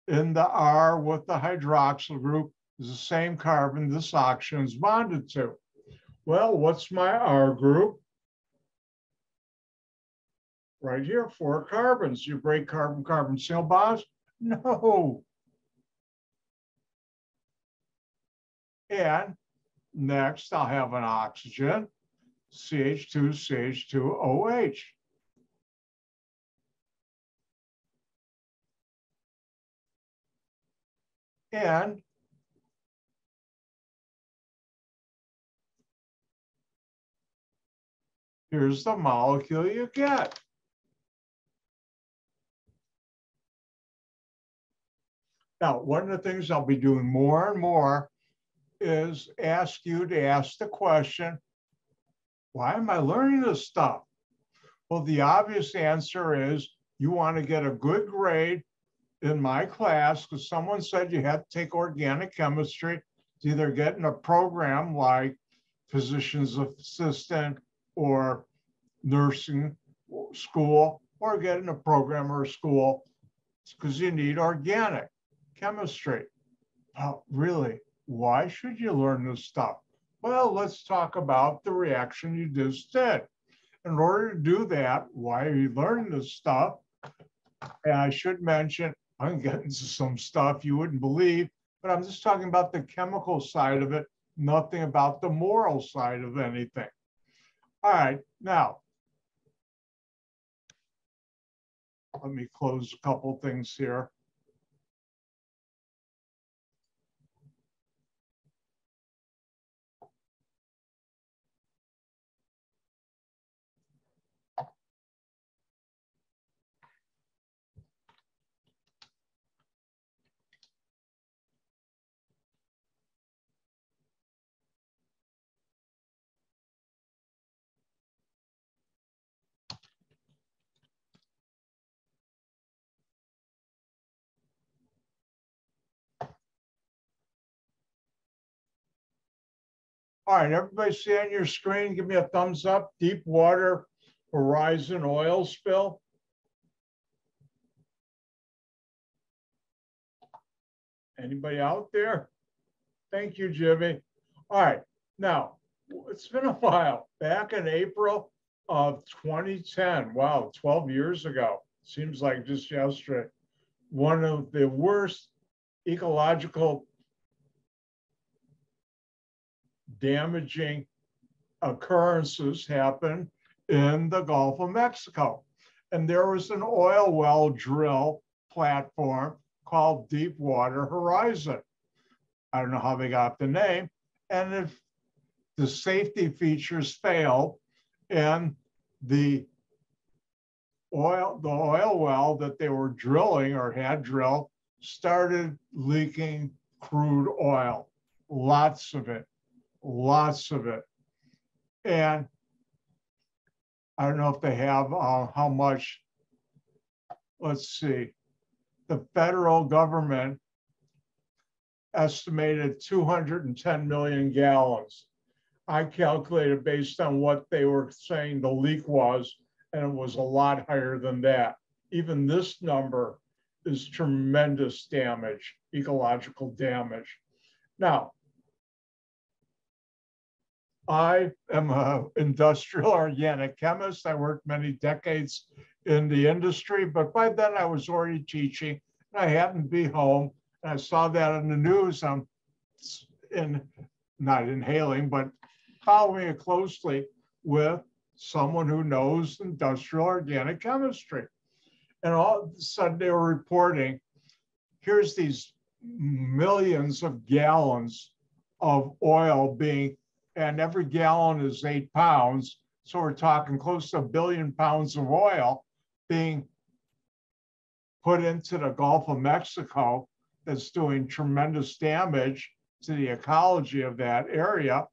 in the R with the hydroxyl group is the same carbon this oxygen is bonded to. Well, what's my R group? Right here, four carbons. You break carbon-carbon single bonds? No. And next, I'll have an oxygen, CH2, CH2, OH. And here's the molecule you get. Now, one of the things I'll be doing more and more is ask you to ask the question, why am I learning this stuff? Well, the obvious answer is you want to get a good grade in my class because someone said you had to take organic chemistry to either get in a program like physician's assistant or nursing school or get in a program or a school because you need organic chemistry. Oh, really? Why should you learn this stuff? Well, let's talk about the reaction you just did. In order to do that, why are you learning this stuff? And I should mention, I'm getting to some stuff you wouldn't believe, but I'm just talking about the chemical side of it, nothing about the moral side of anything. All right, now, let me close a couple things here. All right, everybody see on your screen, give me a thumbs up. Deepwater Horizon oil spill. Anybody out there? Thank you, Jimmy. All right, now, it's been a while. Back in April of 2010, wow, 12 years ago, seems like just yesterday, one of the worst ecological damaging occurrences happened in the Gulf of Mexico. And there was an oil well drill platform called Deepwater Horizon. I don't know how they got the name. And if the safety features failed and the oil, the oil well that they were drilling or had drilled started leaking crude oil, lots of it lots of it. And I don't know if they have uh, how much, let's see, the federal government estimated 210 million gallons. I calculated based on what they were saying the leak was, and it was a lot higher than that. Even this number is tremendous damage, ecological damage. Now, I am an industrial organic chemist. I worked many decades in the industry, but by then I was already teaching and I happened to be home and I saw that in the news. I'm in, not inhaling, but following it closely with someone who knows industrial organic chemistry. And all of a sudden they were reporting, here's these millions of gallons of oil being, and every gallon is eight pounds. So we're talking close to a billion pounds of oil being put into the Gulf of Mexico that's doing tremendous damage to the ecology of that area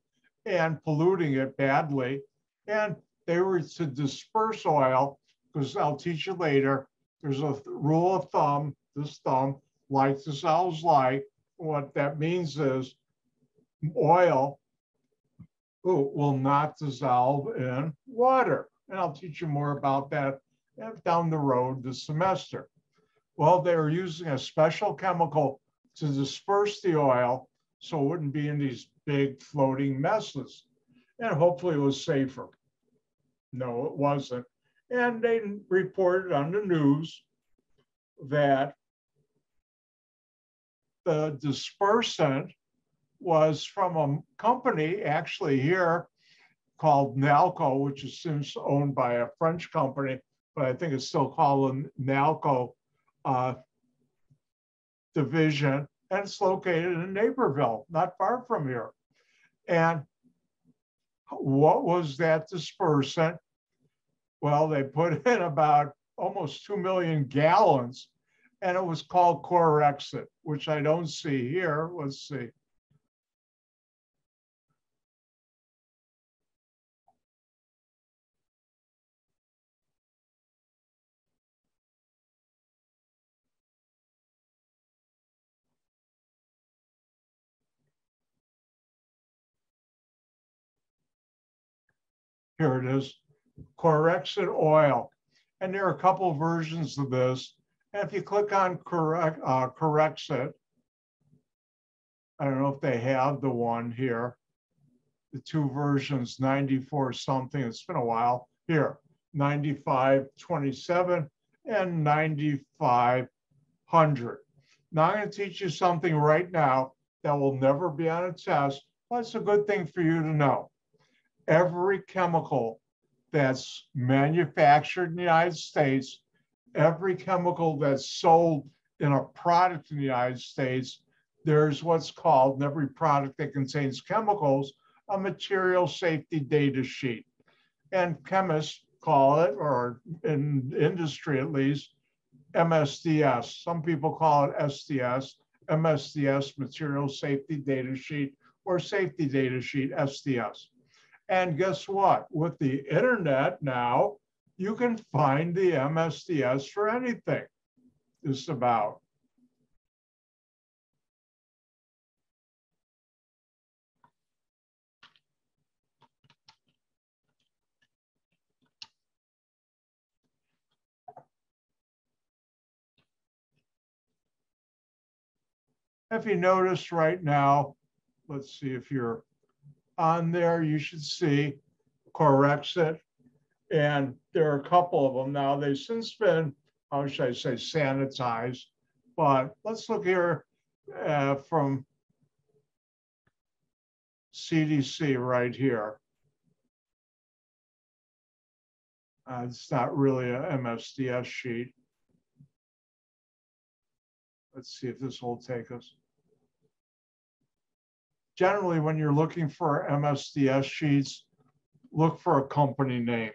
and polluting it badly. And they were to disperse oil, because I'll teach you later, there's a rule of thumb, this thumb, like dissolves like. What that means is oil will not dissolve in water. And I'll teach you more about that uh, down the road this semester. Well, they were using a special chemical to disperse the oil so it wouldn't be in these big floating messes. And hopefully it was safer. No, it wasn't. And they reported on the news that the dispersant was from a company actually here called Nalco, which is since owned by a French company, but I think it's still called Nalco uh, division, and it's located in Naperville, not far from here. And what was that dispersant? Well, they put <laughs> in about almost 2 million gallons, and it was called Corexit, which I don't see here. Let's see. Here it is, Corexit oil. And there are a couple versions of this. And if you click on correct, uh, Corexit, I don't know if they have the one here, the two versions, 94 something, it's been a while. Here, 9527 and 9500. Now I'm going to teach you something right now that will never be on a test, but it's a good thing for you to know every chemical that's manufactured in the United States, every chemical that's sold in a product in the United States, there's what's called, in every product that contains chemicals, a material safety data sheet. And chemists call it, or in industry at least, MSDS. Some people call it SDS, MSDS, Material Safety Data Sheet, or Safety Data Sheet, SDS. And guess what? With the internet now, you can find the MSDS for anything, just about. If you notice right now, let's see if you're on there, you should see Corexit. And there are a couple of them now. They've since been, how should I say, sanitized. But let's look here uh, from CDC right here. Uh, it's not really a MSDS sheet. Let's see if this will take us generally when you're looking for MSDS sheets, look for a company name.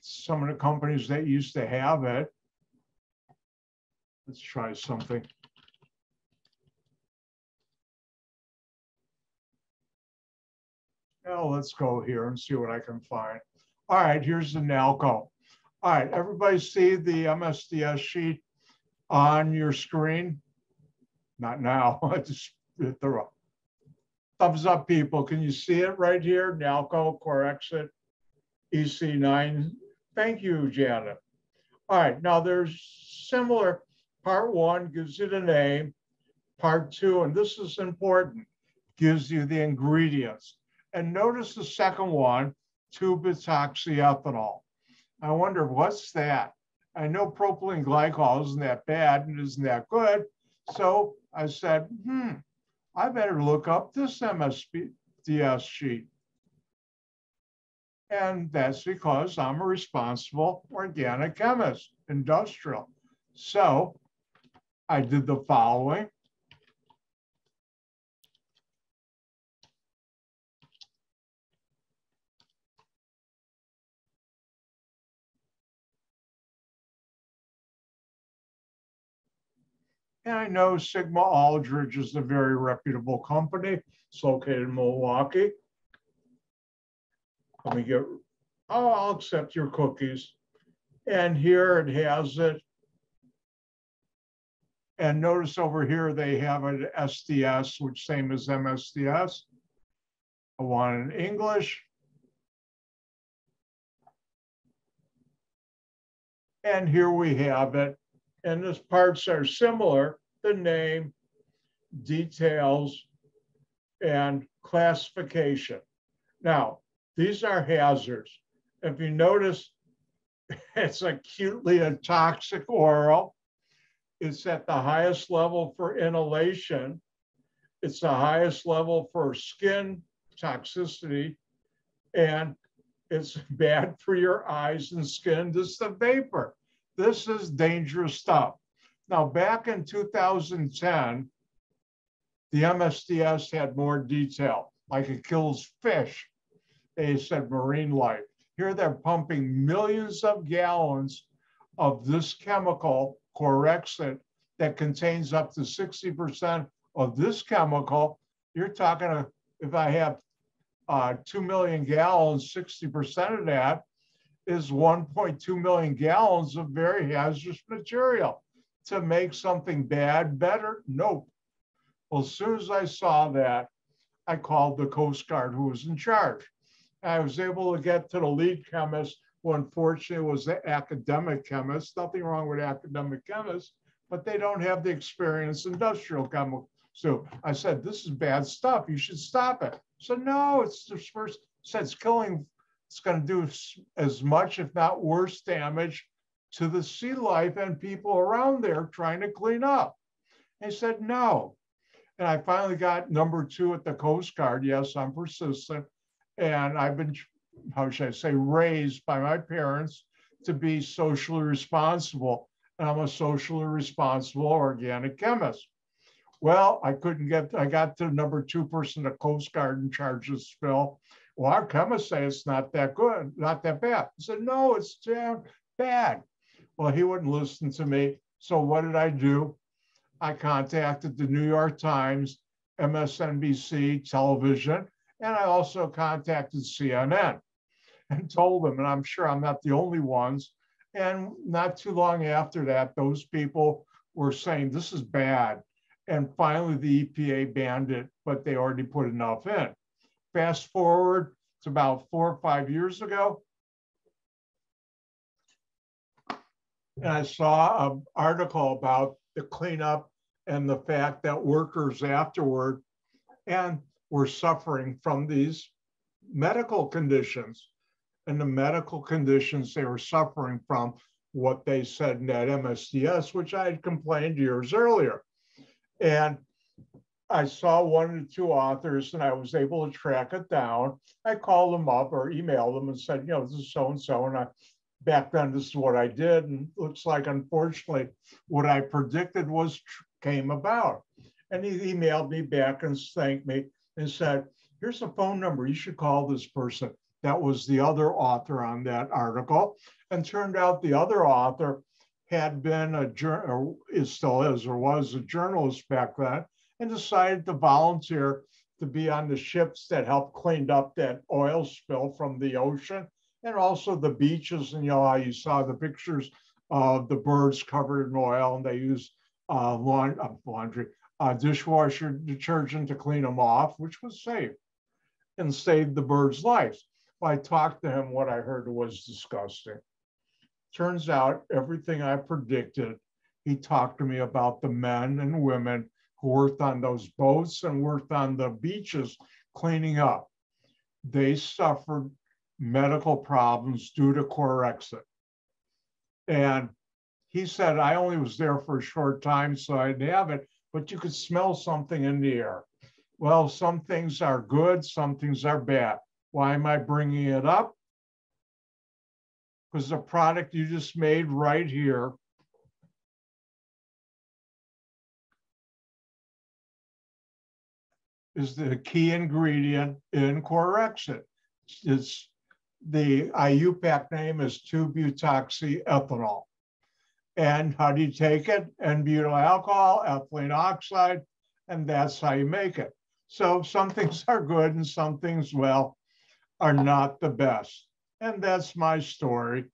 Some of the companies that used to have it Let's try something. Now let's go here and see what I can find. All right, here's the Nalco. All right, everybody see the MSDS sheet on your screen? Not now, <laughs> I just hit the wrong. thumbs up people. Can you see it right here? Nalco, Corexit, EC9. Thank you, Janet. All right, now there's similar Part one gives you the name. Part two, and this is important, gives you the ingredients. And notice the second one, 2-butoxyethanol. I wonder what's that? I know propylene glycol isn't that bad and isn't that good. So I said, hmm, I better look up this MSDS sheet. And that's because I'm a responsible organic chemist, industrial. So I did the following. And I know Sigma Aldrich is a very reputable company. It's located in Milwaukee. Let me get, oh, I'll accept your cookies. And here it has it. And notice over here, they have an SDS, which same as MSDS. I want in English. And here we have it. And these parts are similar, the name, details, and classification. Now, these are hazards. If you notice, <laughs> it's acutely a toxic oral. It's at the highest level for inhalation. It's the highest level for skin toxicity. And it's <laughs> bad for your eyes and skin. This is the vapor. This is dangerous stuff. Now, back in 2010, the MSDS had more detail, like it kills fish, they said marine life. Here they're pumping millions of gallons of this chemical, Corexit, that contains up to 60% of this chemical. You're talking, if I have uh, 2 million gallons, 60% of that is 1.2 million gallons of very hazardous material. To make something bad better? Nope. Well, as soon as I saw that, I called the Coast Guard who was in charge. I was able to get to the lead chemist, who unfortunately was academic chemist. Nothing wrong with academic chemists, but they don't have the experience industrial chemical. So I said, this is bad stuff. You should stop it. So no, it's first said it's killing. It's going to do as much, if not worse, damage to the sea life and people around there trying to clean up. They said no. And I finally got number two at the Coast Guard. Yes, I'm persistent. And I've been, how should I say, raised by my parents to be socially responsible. And I'm a socially responsible organic chemist. Well, I couldn't get, I got to number two person at Coast Guard in charge of spill. Well, our chemists say it's not that good, not that bad. I said, no, it's damn bad. Well, he wouldn't listen to me. So what did I do? I contacted the New York Times, MSNBC television, and I also contacted CNN and told them, and I'm sure I'm not the only ones. And not too long after that, those people were saying this is bad. And finally, the EPA banned it, but they already put enough in. Fast forward to about four or five years ago. And I saw an article about the cleanup and the fact that workers afterward, and were suffering from these medical conditions. And the medical conditions they were suffering from, what they said in that MSDS, which I had complained years earlier. And I saw one or two authors and I was able to track it down. I called them up or emailed them and said, you know, this is so and so. And I back then, this is what I did. And looks like, unfortunately, what I predicted was came about. And he emailed me back and thanked me and said, here's a phone number, you should call this person. That was the other author on that article. And turned out the other author had been a journal, is still is, or was a journalist back then, and decided to volunteer to be on the ships that helped cleaned up that oil spill from the ocean and also the beaches. And you know you saw the pictures of the birds covered in oil and they use uh, laundry, uh, dishwasher detergent to clean them off, which was safe and saved the bird's lives. I talked to him, what I heard was disgusting. Turns out everything I predicted, he talked to me about the men and women who worked on those boats and worked on the beaches cleaning up. they suffered medical problems due to Corexit. And he said, I only was there for a short time, so I didn't have it, but you could smell something in the air. Well, some things are good, some things are bad. Why am I bringing it up? Because the product you just made right here is the key ingredient in Corexit. It's the IUPAC name is 2-butoxyethanol. And how do you take it? N-butyl alcohol, ethylene oxide, and that's how you make it. So some things are good and some things, well, are not the best. And that's my story.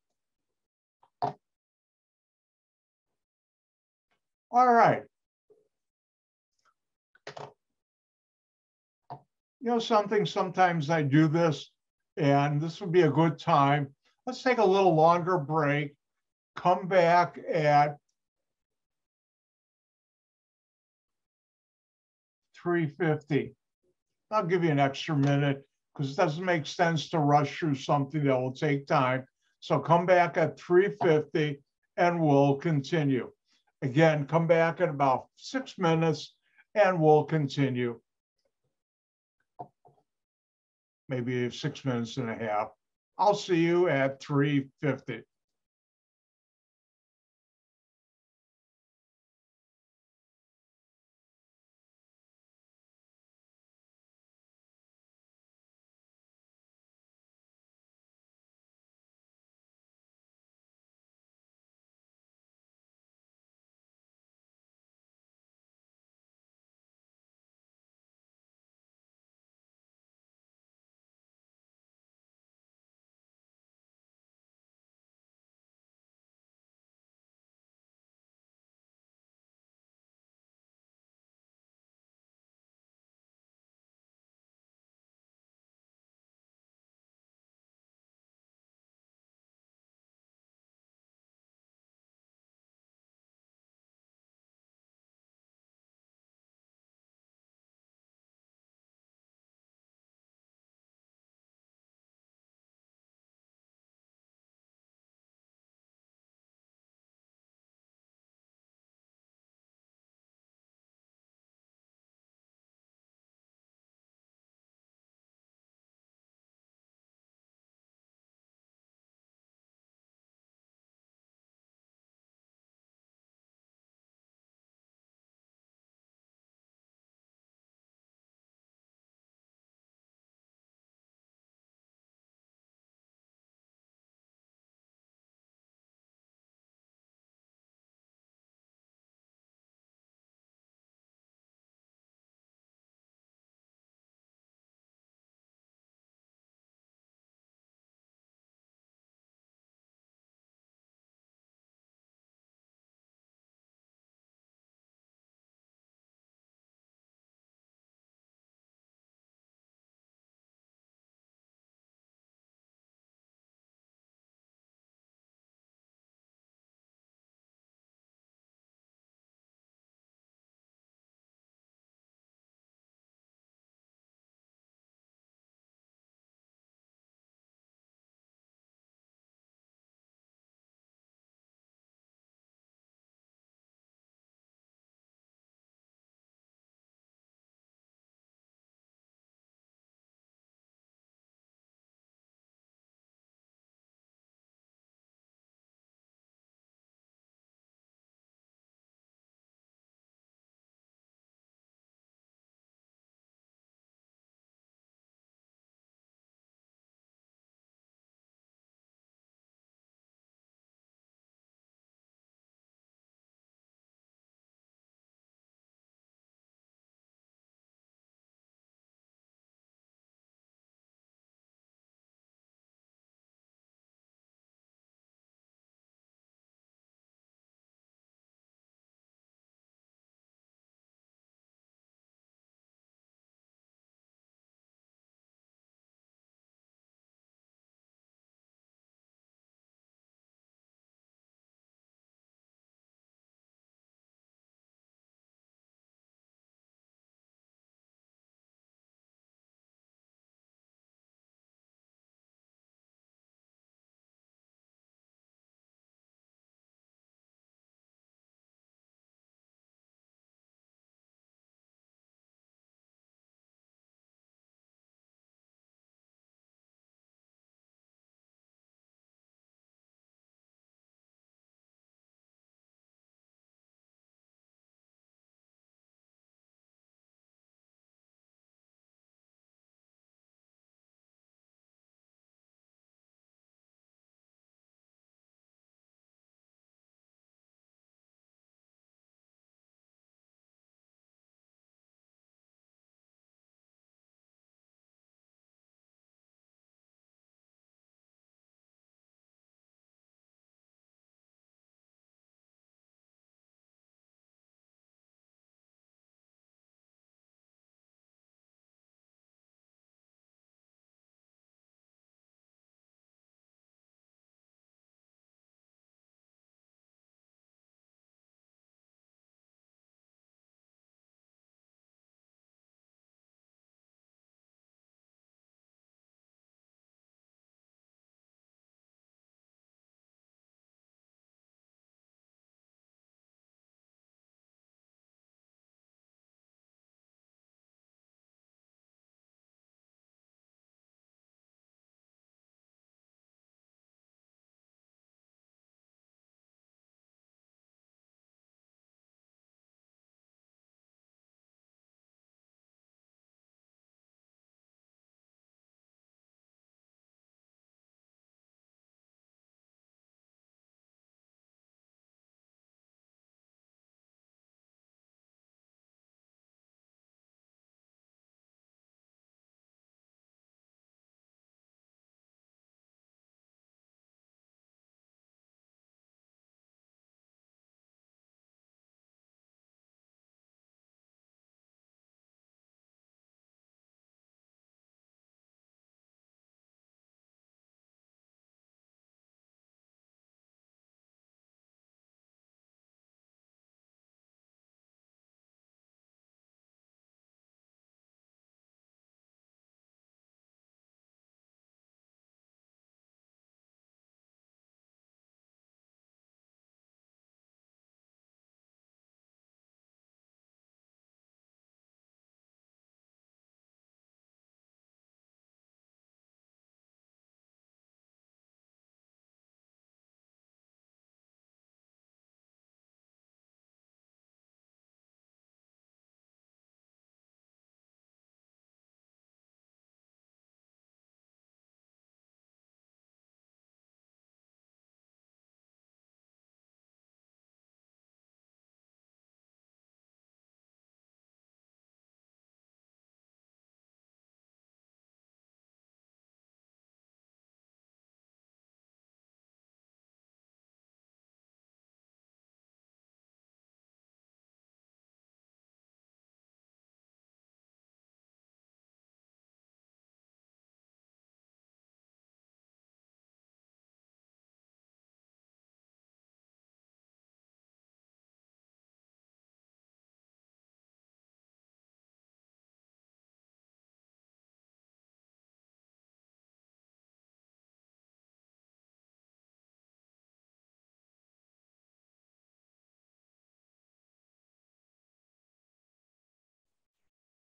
All right. You know something, sometimes I do this, and this would be a good time. Let's take a little longer break, come back at 350. I'll give you an extra minute because it doesn't make sense to rush through something that will take time. So come back at 350 and we'll continue. Again, come back in about six minutes and we'll continue. Maybe six minutes and a half. I'll see you at 350.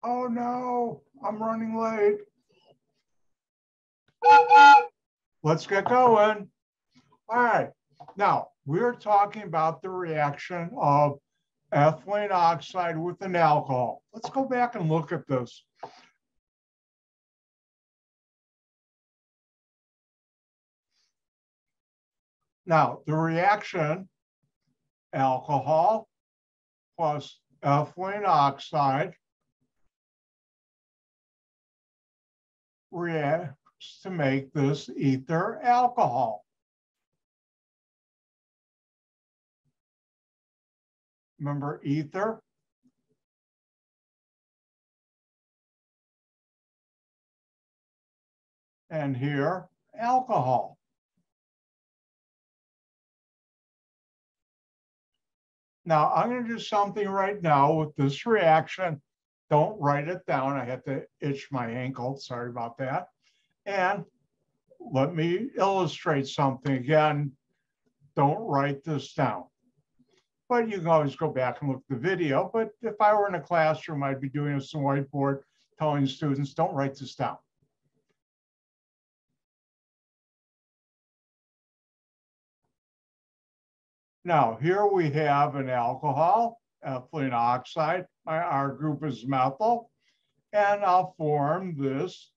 Oh no, I'm running late. Let's get going. All right, now we're talking about the reaction of ethylene oxide with an alcohol. Let's go back and look at this. Now, the reaction, alcohol plus ethylene oxide reacts to make this ether alcohol. Remember ether? And here, alcohol. Now I'm going to do something right now with this reaction. Don't write it down. I had to itch my ankle. Sorry about that. And let me illustrate something again. Don't write this down. But you can always go back and look at the video. But if I were in a classroom, I'd be doing this on whiteboard, telling students, don't write this down. Now, here we have an alcohol, ethylene oxide. My R group is methyl. And I'll form this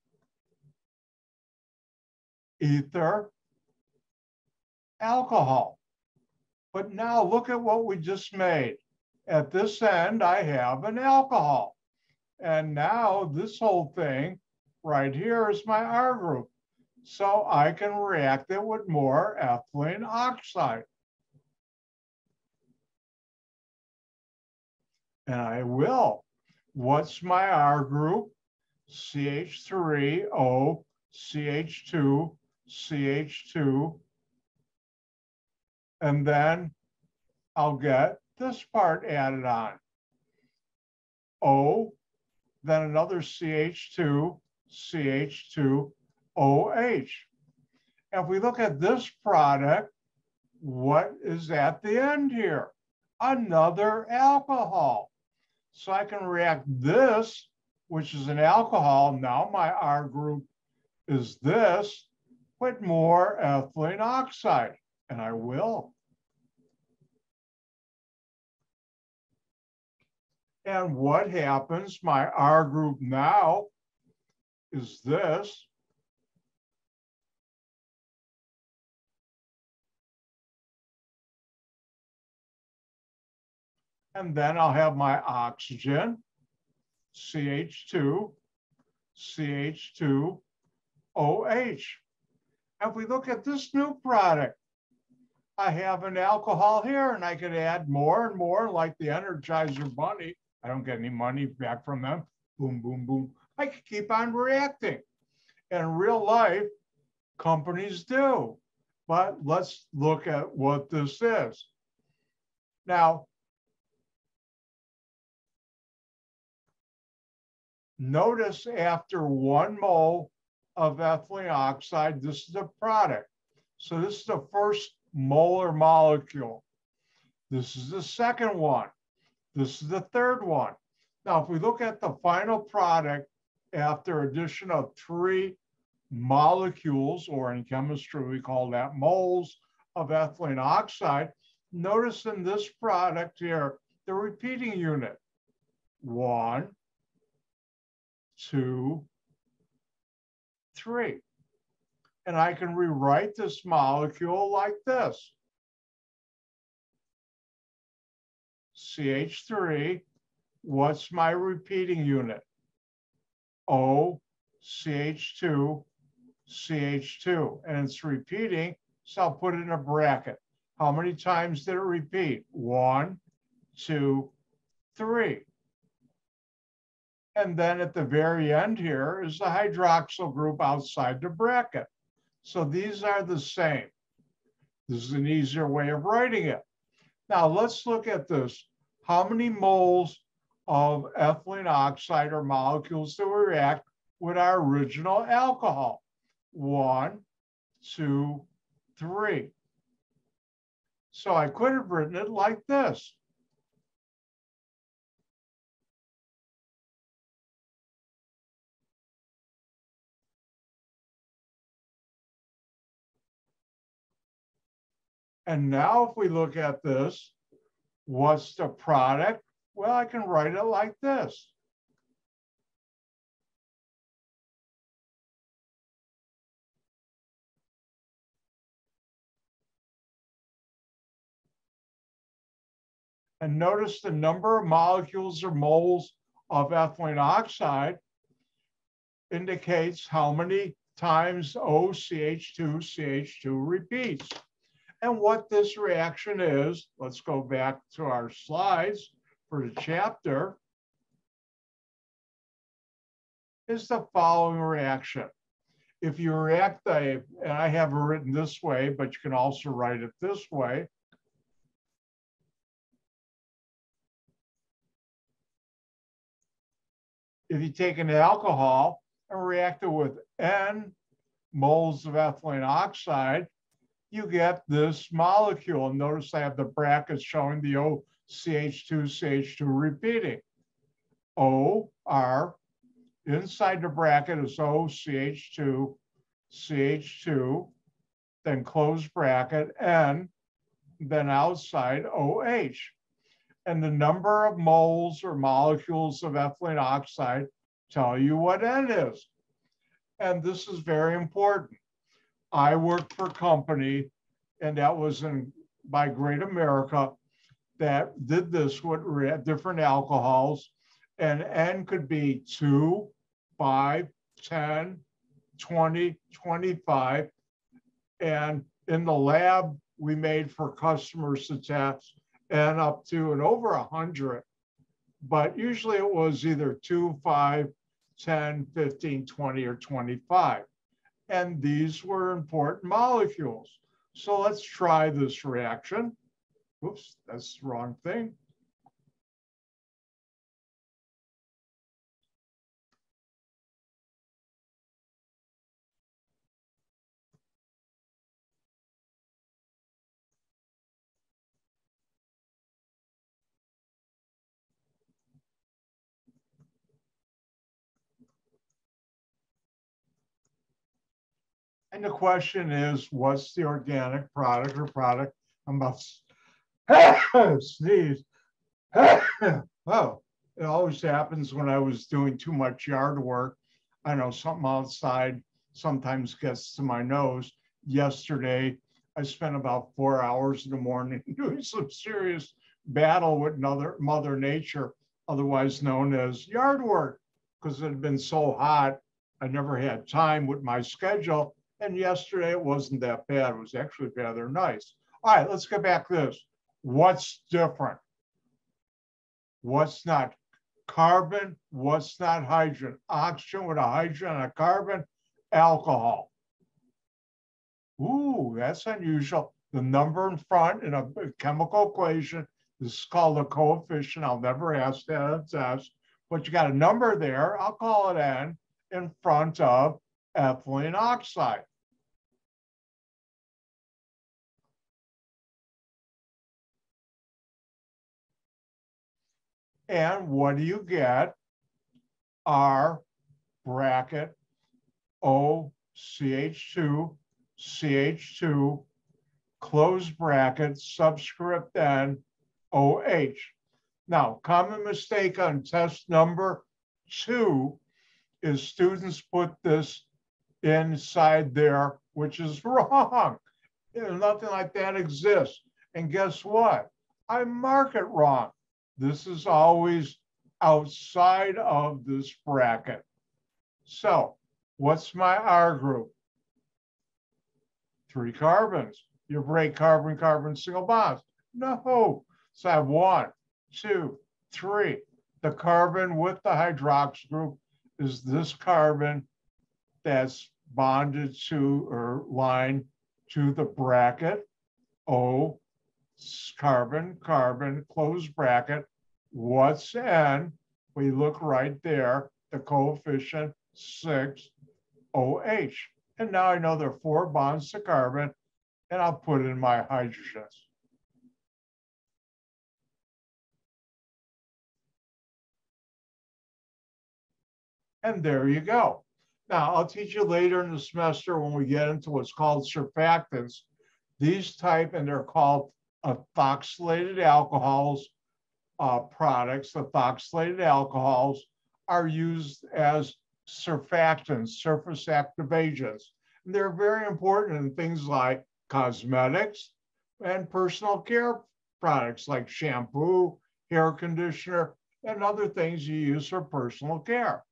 ether alcohol. But now look at what we just made. At this end, I have an alcohol. And now this whole thing right here is my R group. So I can react it with more ethylene oxide. And I will. What's my R group? CH3O, CH2, CH2. And then I'll get this part added on. O, then another CH2, CH2, OH. If we look at this product, what is at the end here? Another alcohol. So I can react this, which is an alcohol. Now my R group is this with more ethylene oxide, and I will. And what happens? My R group now is this. And then I'll have my oxygen, CH2, CH2, OH. If we look at this new product, I have an alcohol here and I could add more and more like the Energizer Bunny. I don't get any money back from them. Boom, boom, boom. I could keep on reacting. In real life, companies do. But let's look at what this is. Now, Notice after one mole of ethylene oxide, this is a product. So this is the first molar molecule. This is the second one. This is the third one. Now, if we look at the final product after addition of three molecules, or in chemistry, we call that moles of ethylene oxide, notice in this product here, the repeating unit, one, two, three. And I can rewrite this molecule like this. CH3, what's my repeating unit? O, CH2, CH2. And it's repeating, so I'll put it in a bracket. How many times did it repeat? One, two, three. And then at the very end here is the hydroxyl group outside the bracket. So these are the same. This is an easier way of writing it. Now let's look at this. How many moles of ethylene oxide or molecules do we react with our original alcohol? One, two, three. So I could have written it like this. And now if we look at this, what's the product? Well, I can write it like this. And notice the number of molecules or moles of ethylene oxide indicates how many times OCH2 CH2 repeats. And what this reaction is, let's go back to our slides for the chapter, is the following reaction. If you react, the, and I have it written this way, but you can also write it this way, if you take an alcohol and react it with N moles of ethylene oxide, you get this molecule. Notice I have the brackets showing the OCH2, CH2 repeating. O, R, inside the bracket is OCH2, CH2, then close bracket, N, then outside OH and the number of moles or molecules of ethylene oxide tell you what N is. And this is very important. I worked for a company, and that was in by Great America, that did this with different alcohols, and N could be 2, 5, 10, 20, 25. And in the lab, we made for customers to test and up to and over 100. But usually it was either 2, 5, 10, 15, 20, or 25. And these were important molecules. So let's try this reaction. Oops, that's the wrong thing. And the question is, what's the organic product or product? About to <laughs> sneeze. <laughs> oh, it always happens when I was doing too much yard work. I know something outside sometimes gets to my nose. Yesterday, I spent about four hours in the morning <laughs> doing some serious battle with another Mother Nature, otherwise known as yard work, because it had been so hot. I never had time with my schedule and yesterday it wasn't that bad. It was actually rather nice. All right, let's get back to this. What's different? What's not? Carbon, what's not hydrogen? Oxygen with a hydrogen and a carbon, alcohol. Ooh, that's unusual. The number in front in a chemical equation this is called a coefficient. I'll never ask that on a test, but you got a number there. I'll call it N in front of ethylene oxide. And what do you get? R bracket O CH2 CH2 close bracket subscript N OH. Now, common mistake on test number two is students put this inside there, which is <laughs> wrong. nothing like that exists. And guess what? I mark it wrong. This is always outside of this bracket. So what's my R group? Three carbons. You break carbon, carbon, single bonds. No. So I have one, two, three. The carbon with the hydroxy group is this carbon that's bonded to or line to the bracket O carbon, carbon, close bracket. What's N? We look right there, the coefficient 6 OH. And now I know there are four bonds to carbon, and I'll put in my hydrogens. And there you go. Now, I'll teach you later in the semester when we get into what's called surfactants These type, and they're called ethoxylated alcohols uh, products, ethoxylated alcohols are used as surfactants, surface active agents. And they're very important in things like cosmetics and personal care products like shampoo, hair conditioner, and other things you use for personal care.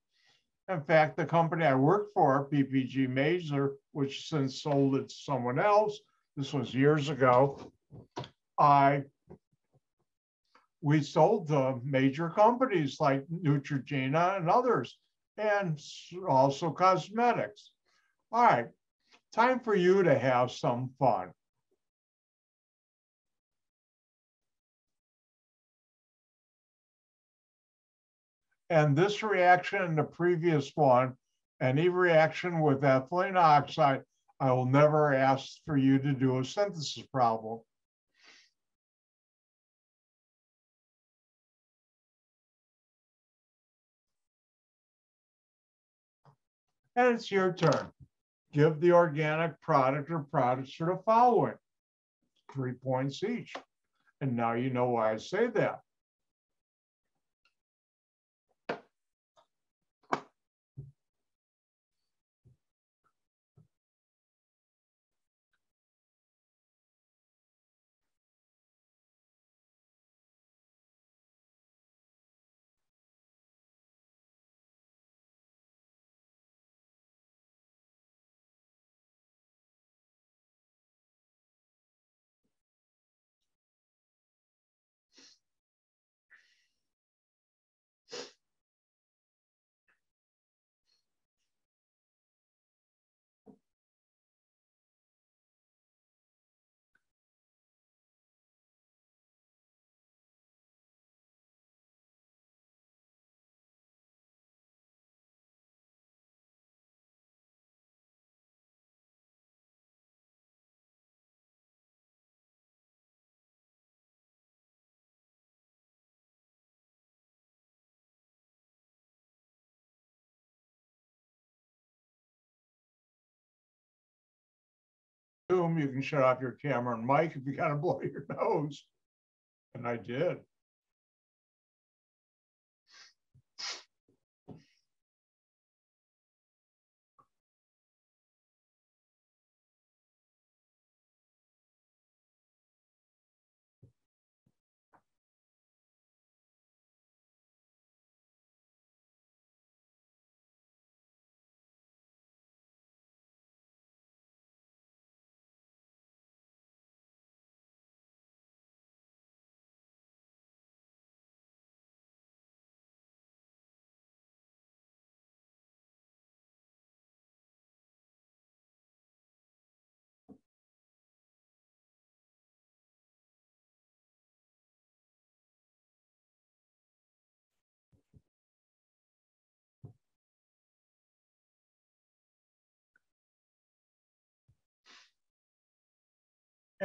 In fact, the company I worked for, PPG Mazer, which since sold it to someone else, this was years ago, I we sold the major companies like Neutrogena and others, and also cosmetics. All right, time for you to have some fun. And this reaction and the previous one, any reaction with ethylene oxide, I will never ask for you to do a synthesis problem. And it's your turn. Give the organic product or products for the following. Three points each. And now you know why I say that. Zoom, you can shut off your camera and mic if you gotta blow your <laughs> nose. And I did.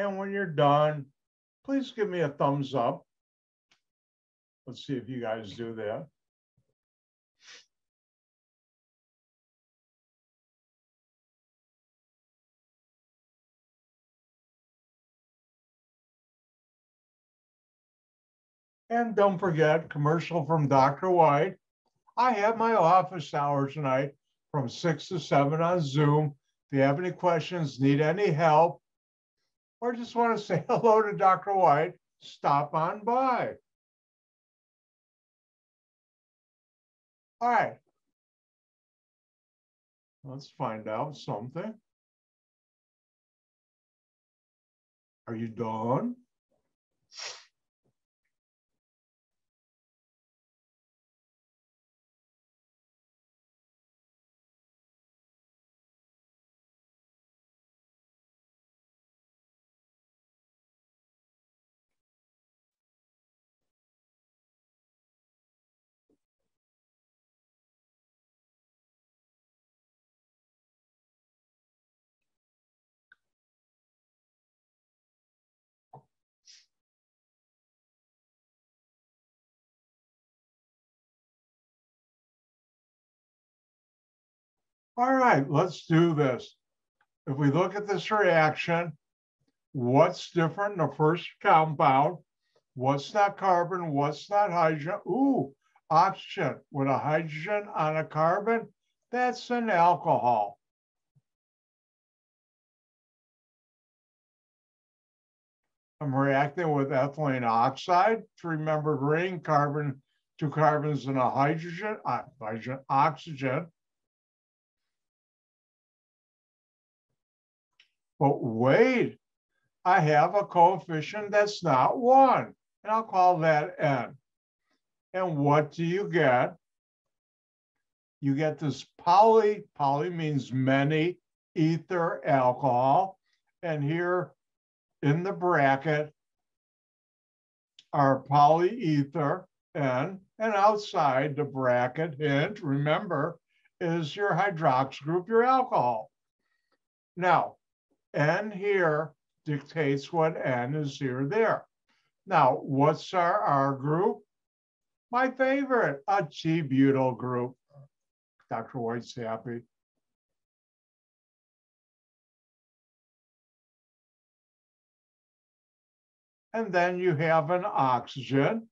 And when you're done, please give me a thumbs up. Let's see if you guys do that. And don't forget, commercial from Dr. White. I have my office hours tonight from six to seven on Zoom. If you have any questions, need any help, or just want to <laughs> say hello to Dr. White, stop on by. All right. Let's find out something. Are you done? All right, let's do this. If we look at this reaction, What's different in the first compound? What's not carbon? What's not hydrogen? Ooh, oxygen with a hydrogen on a carbon. That's an alcohol. I'm reacting with ethylene oxide. Remember ring, carbon, two carbons and a hydrogen, uh, hydrogen, oxygen. But wait, I have a coefficient that's not one, and I'll call that n. And what do you get? You get this poly, poly means many, ether alcohol. And here in the bracket are polyether N, and outside the bracket, hint, remember, is your hydrox group, your alcohol. Now, N here dictates what N is here, there. Now, what's our R group? My favorite, a T-butyl group. Dr. White's happy. And then you have an oxygen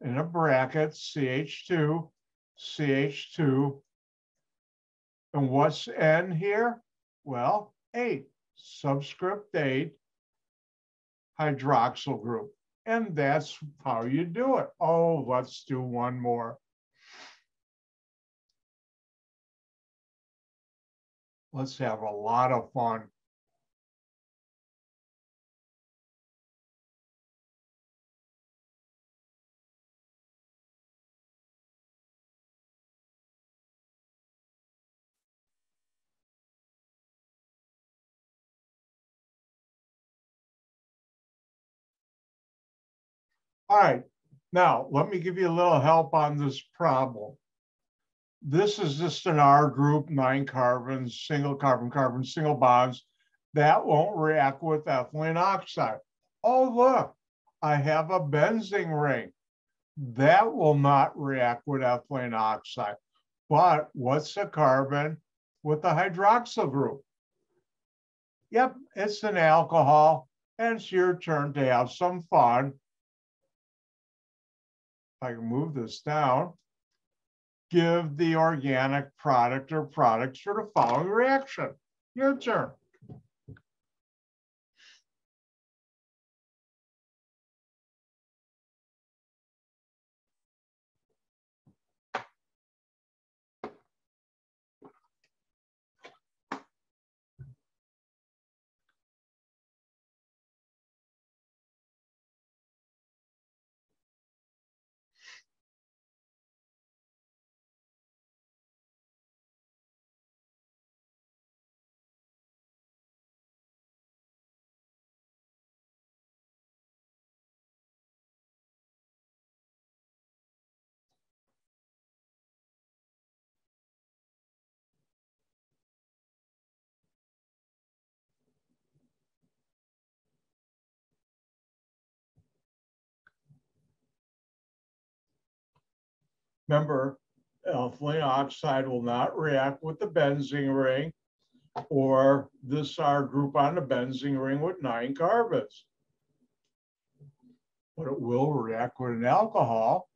in a bracket, CH2, CH2. And what's N here? Well, 8, subscript 8, hydroxyl group. And that's how you do it. Oh, let's do one more. Let's have a lot of fun. All right, now let me give you a little help on this problem. This is just an R group, nine carbons, single carbon, carbon, single bonds. That won't react with ethylene oxide. Oh, look, I have a benzene ring. That will not react with ethylene oxide. But what's a carbon with the hydroxyl group? Yep, it's an alcohol, and it's your turn to have some fun I can move this down, give the organic product or products for the following reaction. Your turn. Remember, ethylene oxide will not react with the benzene ring or this R group on the benzene ring with nine carbons. But it will react with an alcohol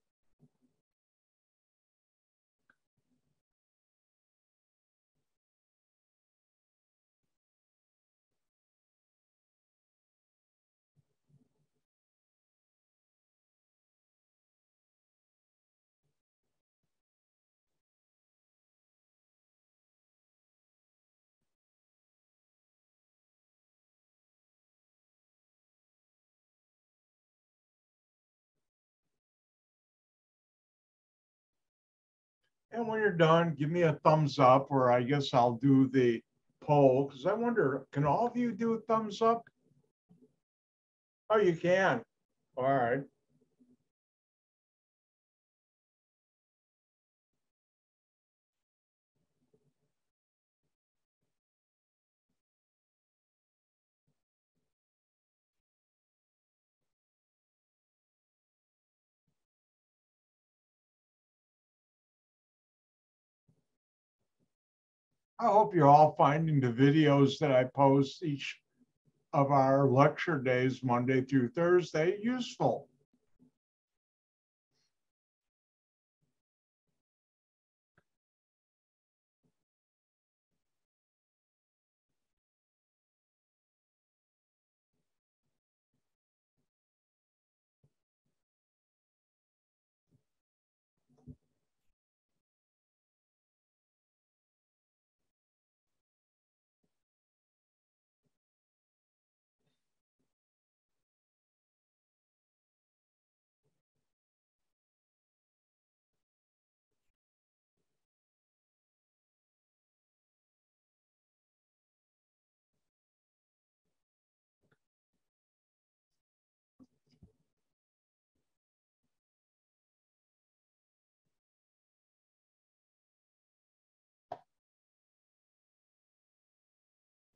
And when you're done, give me a thumbs up, or I guess I'll do the poll because I wonder, can all of you do a thumbs up? Oh, you can. All right. I hope you're all finding the videos that I post each of our lecture days, Monday through Thursday, useful.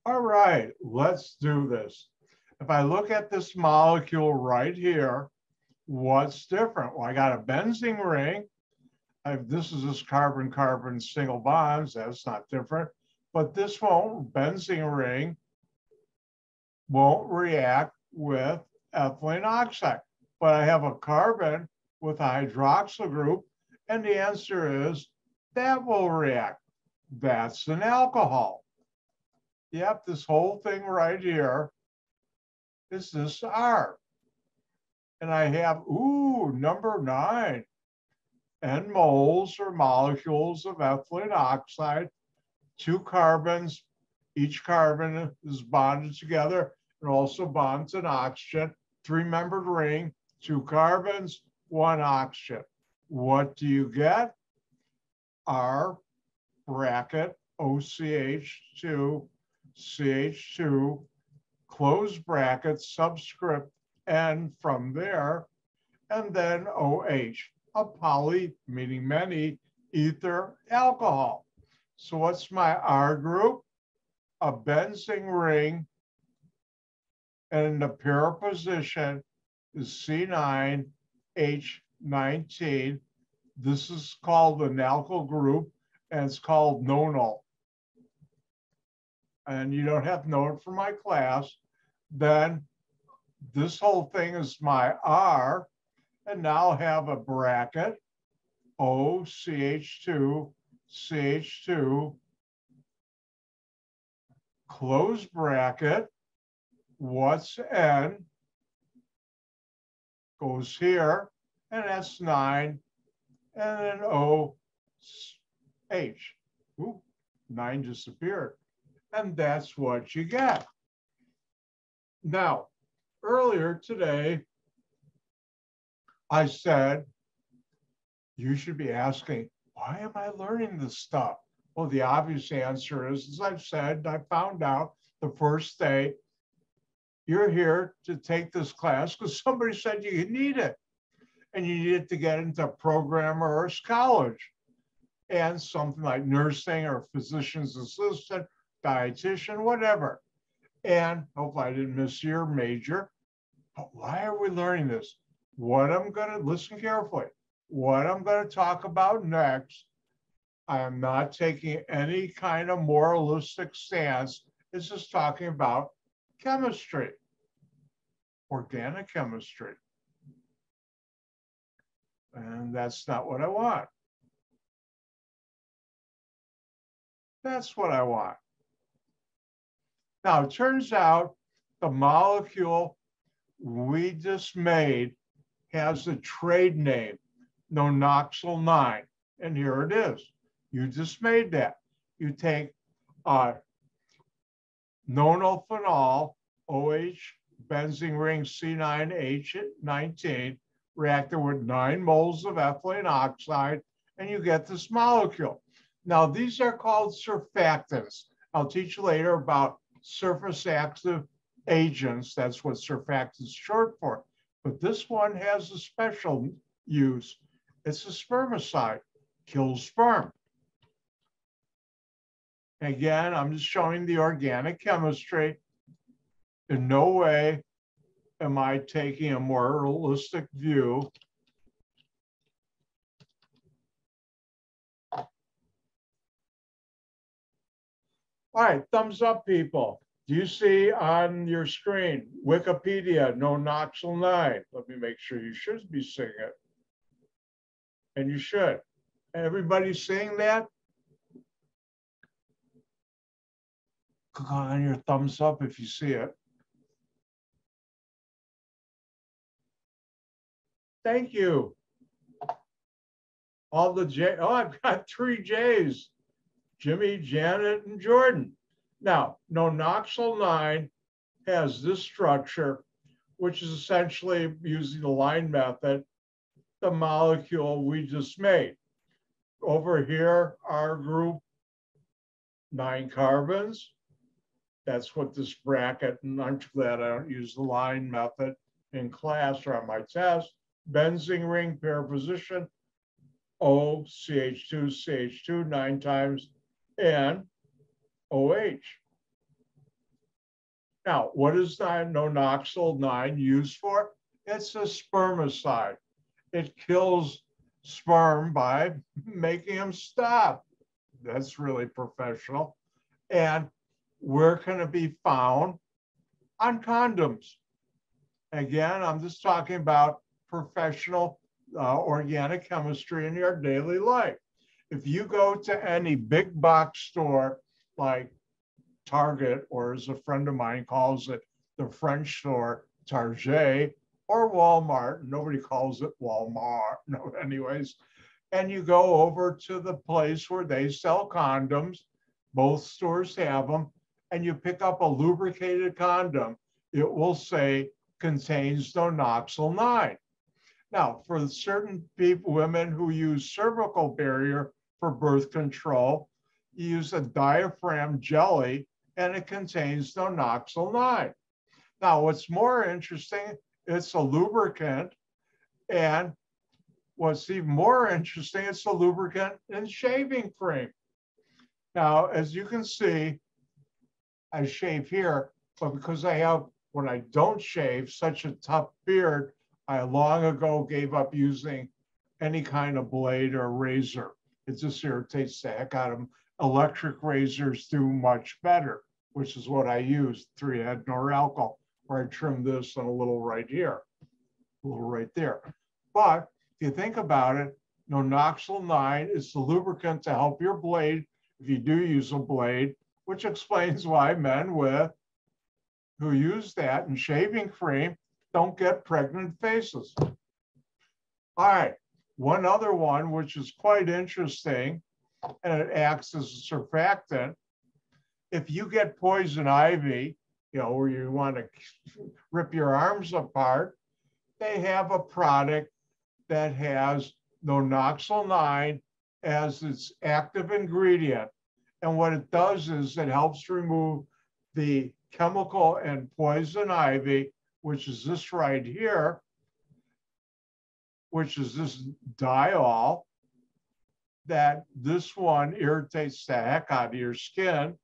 All right, let's do this. If I look at this molecule right here, what's different? Well, I got a benzene ring. If this is this carbon-carbon single bonds, that's not different. But this won't, benzene ring won't react with ethylene oxide. But I have a carbon with a hydroxyl group, and the answer is that will react. That's an alcohol. Yep, this whole thing right here is this R. And I have, ooh, number nine, N moles or molecules of ethylene oxide, two carbons, each carbon is bonded together and also bonds an oxygen, three-membered ring, two carbons, one oxygen. What do you get? R bracket OCH2 CH2, close bracket, subscript N from there, and then OH, a poly, meaning many, ether alcohol. So what's my R group? A benzene ring, and the para position is C9H19. This is called the alkyl group, and it's called nonyl and you don't have it from my class, then this whole thing is my R, and now have a bracket, OCH2, CH2, close bracket, what's N, goes here, and that's 9, and then O, H. Ooh, 9 disappeared and that's what you get. Now, earlier today, I said, you should be asking, why am I learning this stuff? Well, the obvious answer is, as I've said, I found out the first day, you're here to take this class because somebody said you need it. And you need it to get into a program or college. And something like nursing or physician's assistant dietitian, whatever. And hopefully I didn't miss your major. But why are we learning this? What I'm going to listen carefully. What I'm going to talk about next, I am not taking any kind of moralistic stance. This is talking about chemistry, organic chemistry. And that's not what I want. That's what I want. Now, it turns out the molecule we just made has a trade name, nonoxyl 9. And here it is. You just made that. You take uh, nonylphenol, OH, benzene ring C9H19, reacted with nine moles of ethylene oxide, and you get this molecule. Now, these are called surfactants. I'll teach you later about surface active agents. That's what surfactant is short for. But this one has a special use. It's a spermicide, kills sperm. Again, I'm just showing the organic chemistry. In no way am I taking a moralistic view. All right, thumbs up, people. Do you see on your screen, Wikipedia, nonoxyl 9? Let me make sure you should be seeing it. And you should. Everybody seeing that? Click on your thumbs up if you see it. Thank you. All the J, oh, I've got three J's, Jimmy, Janet, and Jordan. Now, nonoxyl 9 has this structure, which is essentially using the line method, the molecule we just made. Over here, our group, nine carbons. That's what this bracket, and I'm glad I don't use the line method in class or on my test. Benzene ring para position, O, CH2, CH2 nine times, and OH. Now, what is nonoxyl 9 used for? It's a spermicide. It kills sperm by making them stop. That's really professional. And where can it be found? On condoms. Again, I'm just talking about professional uh, organic chemistry in your daily life. If you go to any big box store like Target, or as a friend of mine calls it, the French store, Target, or Walmart, nobody calls it Walmart, <laughs> no, anyways, and you go over to the place where they sell condoms, both stores have them, and you pick up a lubricated condom, it will say contains nonoxyl 9. Now, for certain people, women who use cervical barrier for birth control, you use a diaphragm jelly and it contains nonoxyl 9. Now, what's more interesting, it's a lubricant. And what's even more interesting, it's a lubricant in shaving cream. Now, as you can see, I shave here, but because I have, when I don't shave, such a tough beard, I long ago gave up using any kind of blade or razor. It just irritates the heck out of them. Electric razors do much better, which is what I use, three head alcohol, where I trim this and a little right here, a little right there. But if you think about it, Nonoxyl 9 is the lubricant to help your blade if you do use a blade, which explains why men with who use that in shaving cream don't get pregnant faces. All right, one other one, which is quite interesting, and it acts as a surfactant. If you get poison ivy, you know, where you want to rip your arms apart, they have a product that has nonoxyl 9 as its active ingredient. And what it does is it helps remove the chemical and poison ivy which is this right here, which is this diol, that this one irritates the heck out of your skin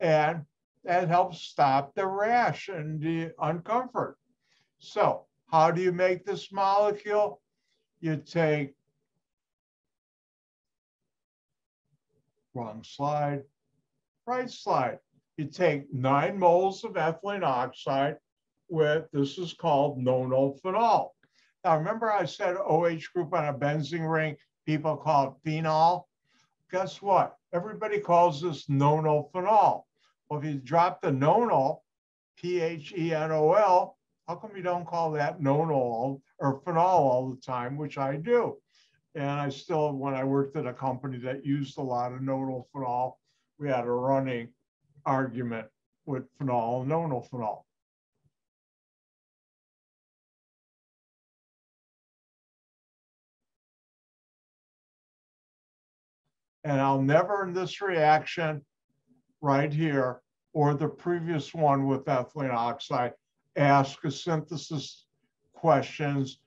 and that helps stop the rash and the uncomfort. So how do you make this molecule? You take, wrong slide, right slide. You take nine moles of ethylene oxide, with, this is called nonylphenol. Now, remember I said OH group on a benzene ring, people call it phenol. Guess what? Everybody calls this nonylphenol. Well, if you drop the nonyl, P-H-E-N-O-L, how come you don't call that nonyl or phenol all the time, which I do. And I still, when I worked at a company that used a lot of nonylphenol, we had a running argument with phenol and nonylphenol. And I'll never in this reaction right here or the previous one with ethylene oxide ask a synthesis questions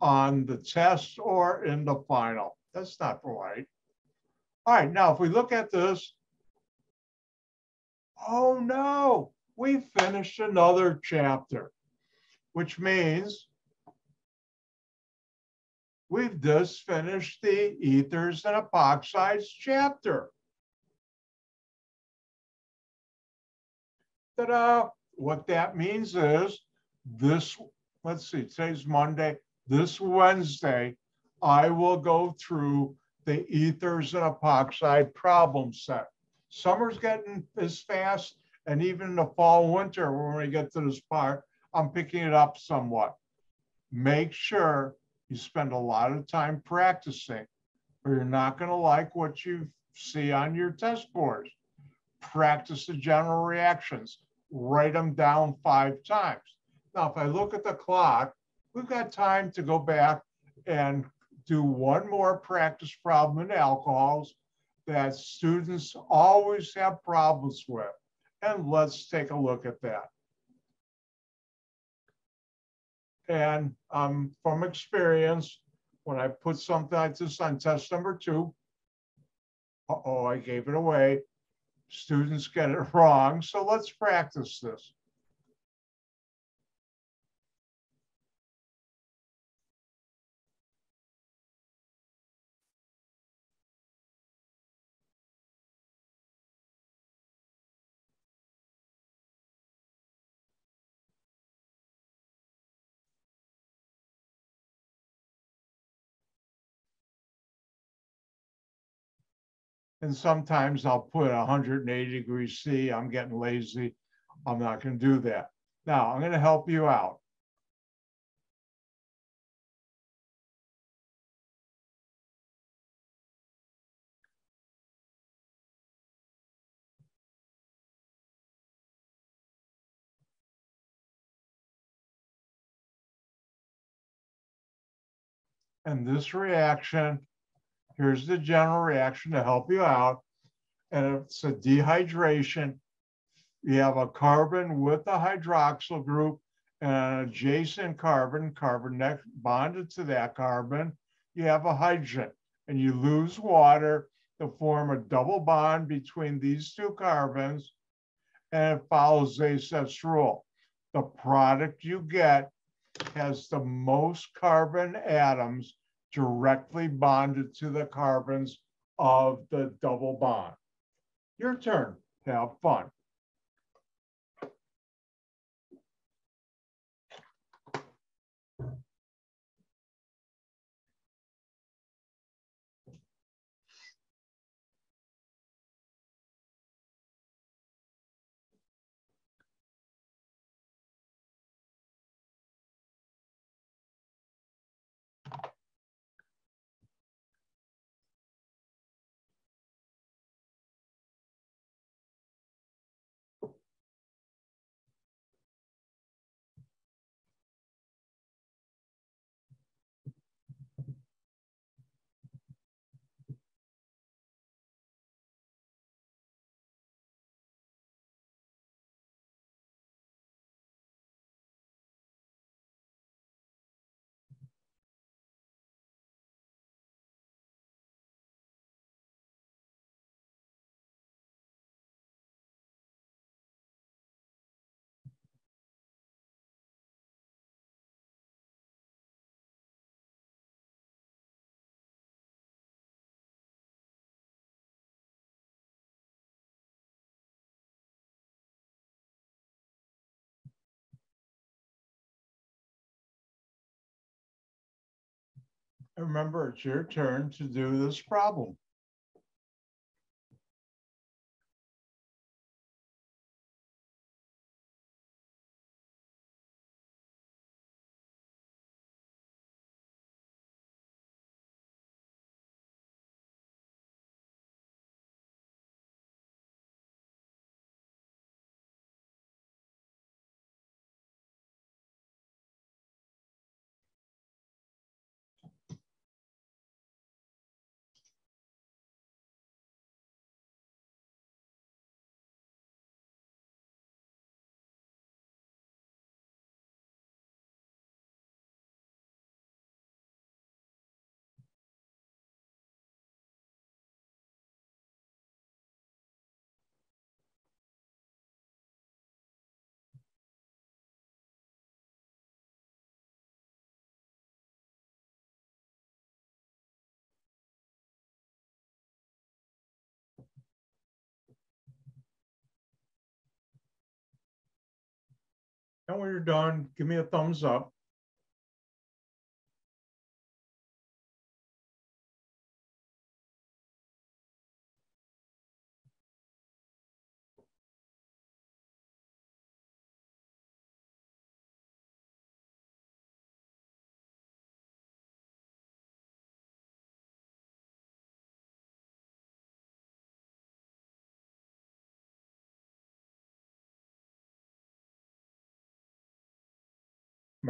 on the test or in the final. That's not right. All right, now if we look at this, oh no, we finished another chapter, which means we've just finished the ethers and epoxides chapter. Ta-da! What that means is this, let's see, today's Monday. This Wednesday, I will go through the ethers and epoxide problem set. Summer's getting as fast, and even the fall, winter, when we get to this part, I'm picking it up somewhat. Make sure you spend a lot of time practicing, or you're not going to like what you see on your test scores. Practice the general reactions. Write them down five times. Now, if I look at the clock, we've got time to go back and do one more practice problem in alcohols that students always have problems with. And let's take a look at that. And um, from experience, when I put something like this on test number two, uh oh, I gave it away. Students get it <laughs> wrong. So let's practice this. And sometimes I'll put 180 degrees C. I'm getting lazy. I'm not going to do that. Now, I'm going to help you out. And this reaction Here's the general reaction to help you out. And it's a dehydration. You have a carbon with a hydroxyl group and an adjacent carbon, carbon next bonded to that carbon. You have a hydrogen and you lose water to form a double bond between these two carbons and it follows Zaitsev's rule. The product you get has the most carbon atoms directly bonded to the carbons of the double bond. Your turn. to Have fun. Remember, it's your turn to do this problem. And when you're done, give me a thumbs up.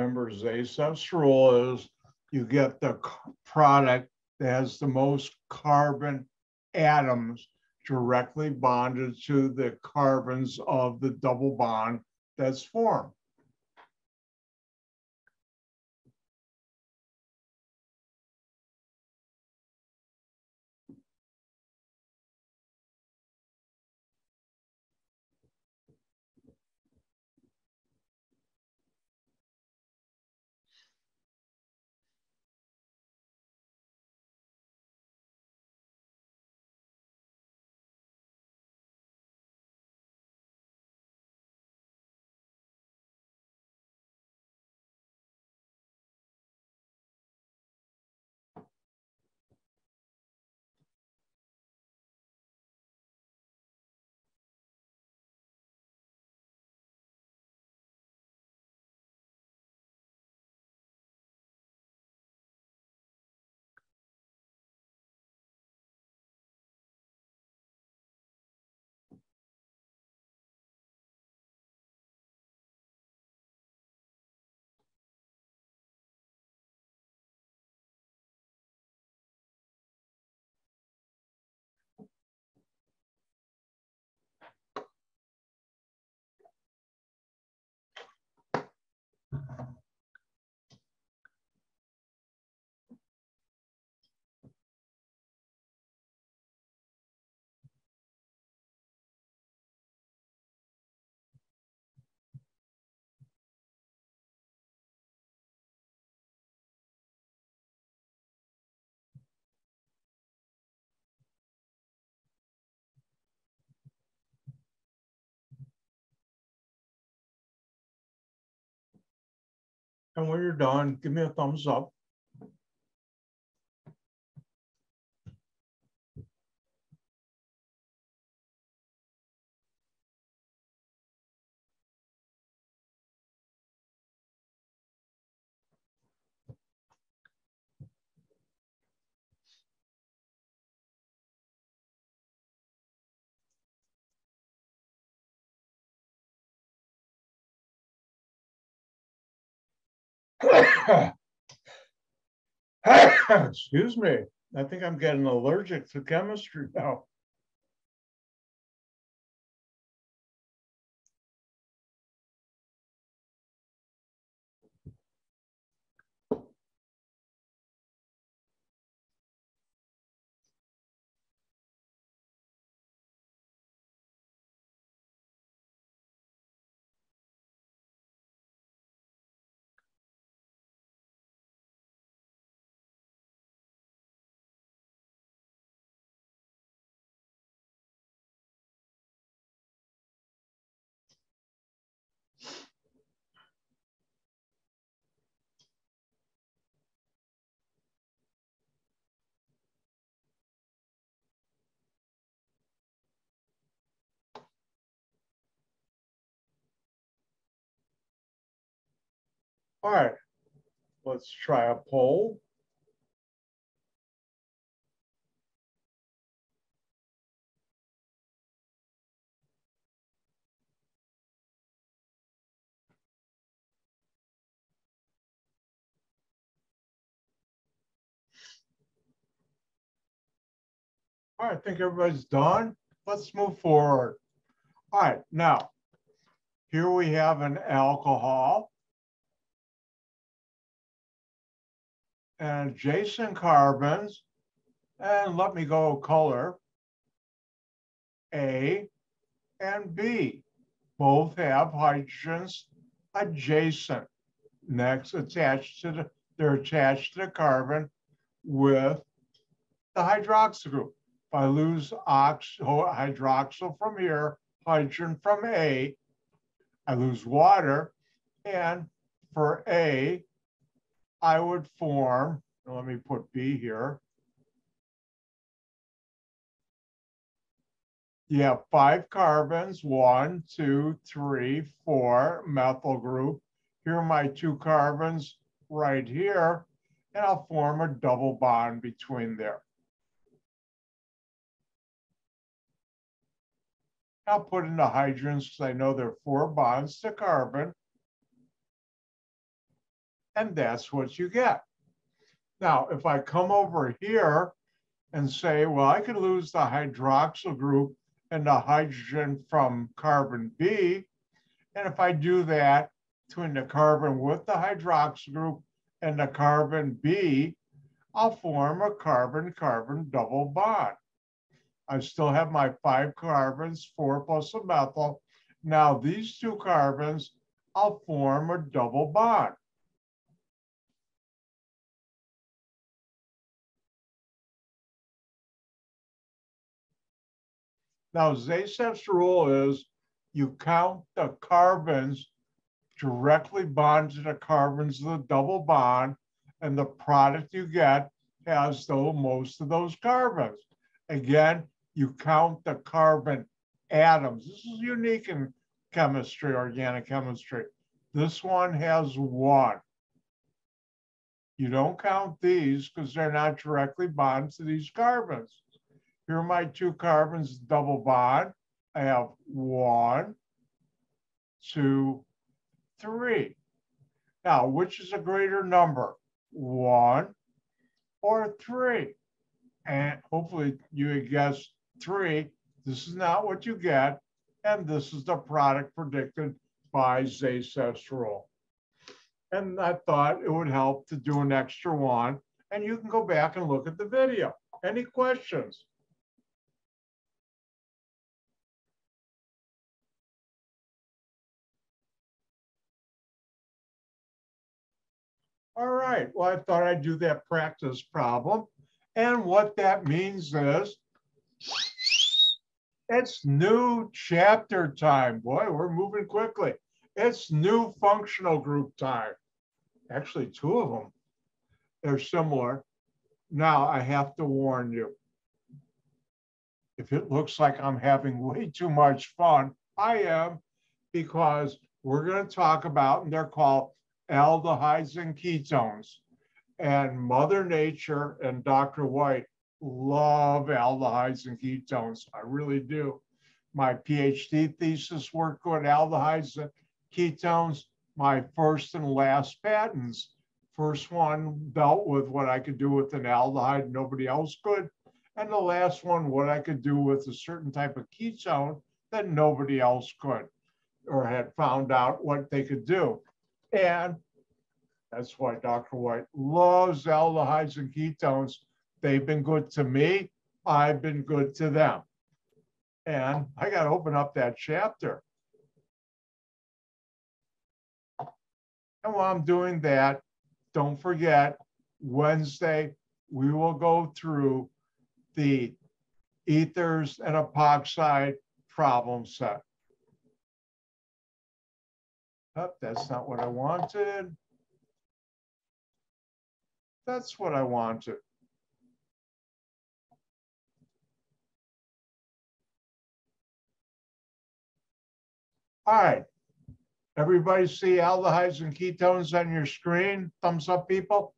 Remember, Zaitsev's rule is you get the product that has the most carbon atoms directly bonded to the carbons of the double bond that's formed. And when you're done, give me a thumbs up. <coughs> <coughs> Excuse me. I think I'm getting allergic to chemistry now. All right, let's try a poll. All right, I think everybody's done. Let's move forward. All right, now, here we have an alcohol. And adjacent carbons, and let me go color, A and B. Both have hydrogens adjacent. Next, attached to the, they're attached to the carbon with the hydroxyl group. If I lose ox, hydroxyl from here, hydrogen from A, I lose water. And for A, I would form, let me put B here. You have five carbons, one, two, three, four, methyl group. Here are my two carbons right here, and I'll form a double bond between there. I'll put in the hydrogens because I know there are four bonds to carbon. And that's what you get. Now, if I come over here and say, well, I could lose the hydroxyl group and the hydrogen from carbon B. And if I do that between the carbon with the hydroxyl group and the carbon B, I'll form a carbon-carbon double bond. I still have my five carbons, four plus a methyl. Now these two carbons, I'll form a double bond. Now, Zaitsev's rule is you count the carbons directly bonded to the carbons of the double bond, and the product you get has the most of those carbons. Again, you count the carbon atoms. This is unique in chemistry, organic chemistry. This one has one. You don't count these because they're not directly bonded to these carbons. Here are my two carbons double bond. I have one, two, three. Now, which is a greater number, one or three? And hopefully you guess three. This is not what you get. And this is the product predicted by Zaitsev's rule. And I thought it would help to do an extra one. And you can go back and look at the video. Any questions? All right, well, I thought I'd do that practice problem. And what that means is it's new chapter time. Boy, we're moving quickly. It's new functional group time. Actually, two of them. They're similar. Now, I have to warn you. If it looks like I'm having way too much fun, I am, because we're going to talk about, and they're called aldehydes and ketones. And Mother Nature and Dr. White love aldehydes and ketones. I really do. My PhD thesis work on aldehydes and ketones. My first and last patents, first one dealt with what I could do with an aldehyde nobody else could. And the last one, what I could do with a certain type of ketone that nobody else could or had found out what they could do. And that's why Dr. White loves aldehydes and ketones. They've been good to me. I've been good to them. And I got to open up that chapter. And while I'm doing that, don't forget, Wednesday, we will go through the ethers and epoxide problem set. Oh, that's not what I wanted. That's what I wanted. All right. Everybody see aldehydes and ketones on your screen? Thumbs up, people.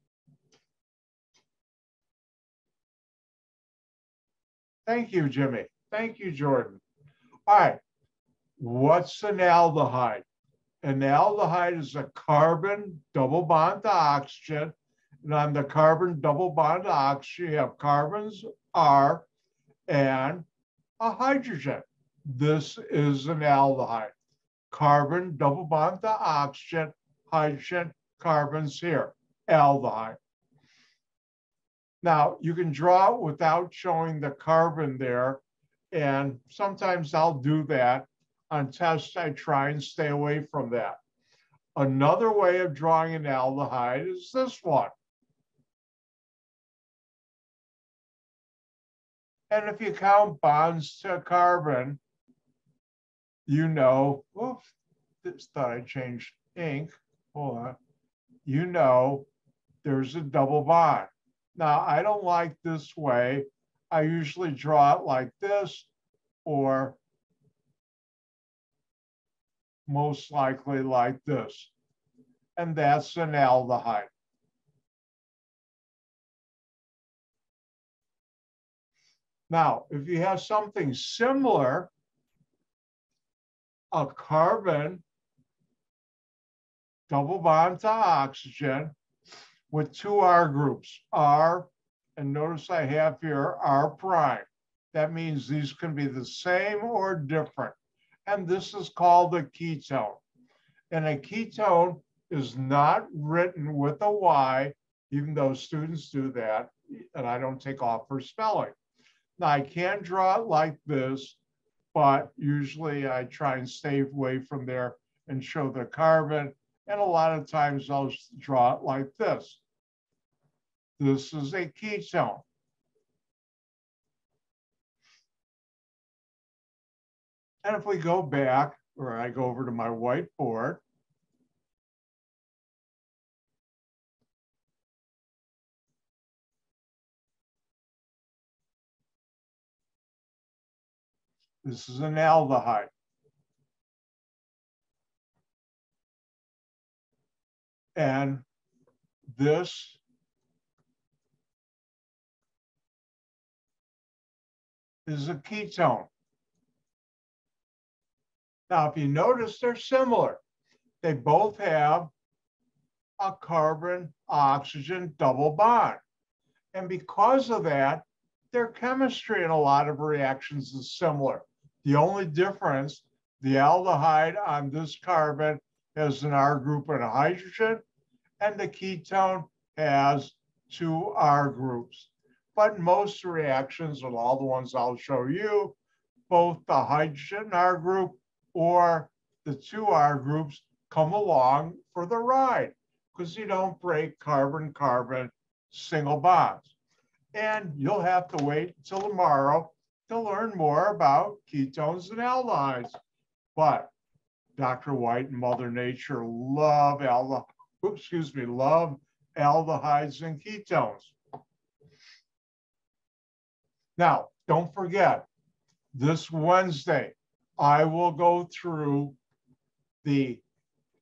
Thank you, Jimmy. Thank you, Jordan. All right. What's an aldehyde? An aldehyde is a carbon double bond to oxygen. And on the carbon double bond to oxygen, you have carbons R and a hydrogen. This is an aldehyde. Carbon double bond to oxygen, hydrogen, carbons here, aldehyde. Now, you can draw without showing the carbon there. And sometimes I'll do that on tests, I try and stay away from that. Another way of drawing an aldehyde is this one. And if you count bonds to carbon, you know, oops, this thought I changed ink, hold on, you know there's a double bond. Now, I don't like this way. I usually draw it like this or most likely like this. And that's an aldehyde. Now, if you have something similar, a carbon double bond to oxygen with two R groups, R, and notice I have here R prime. That means these can be the same or different. And this is called a ketone. And a ketone is not written with a Y, even though students do that, and I don't take off for spelling. Now I can draw it like this, but usually I try and stay away from there and show the carbon. And a lot of times I'll draw it like this. This is a ketone. And if we go back, or I go over to my whiteboard, This is an aldehyde. And this is a ketone. Now, if you notice, they're similar. They both have a carbon oxygen double bond. And because of that, their chemistry in a lot of reactions is similar. The only difference, the aldehyde on this carbon has an R group and a hydrogen, and the ketone has two R groups. But most reactions, and all the ones I'll show you, both the hydrogen R group or the two R groups come along for the ride because you don't break carbon-carbon single bonds. And you'll have to wait until tomorrow to learn more about ketones and aldehydes. But Dr. White and Mother Nature love aldehydes, excuse me, love aldehydes and ketones. Now, don't forget, this Wednesday, I will go through the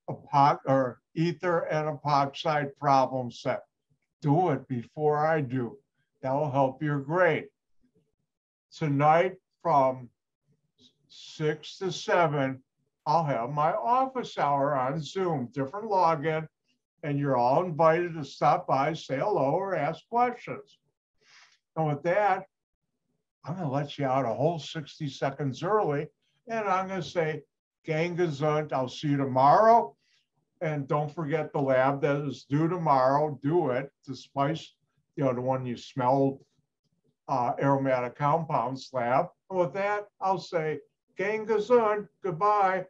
epoch or ether and epoxide problem set. Do it before I do. That will help your grade tonight from six to seven, I'll have my office hour on Zoom, different login, and you're all invited to stop by, say hello, or ask questions. And with that, I'm going to let you out a whole 60 seconds early, and I'm going to say, Gang I'll see you tomorrow. And don't forget the lab that is due tomorrow. Do it. The spice, you know, the one you smelled uh, aromatic compounds lab. And with that, I'll say, gang goodbye.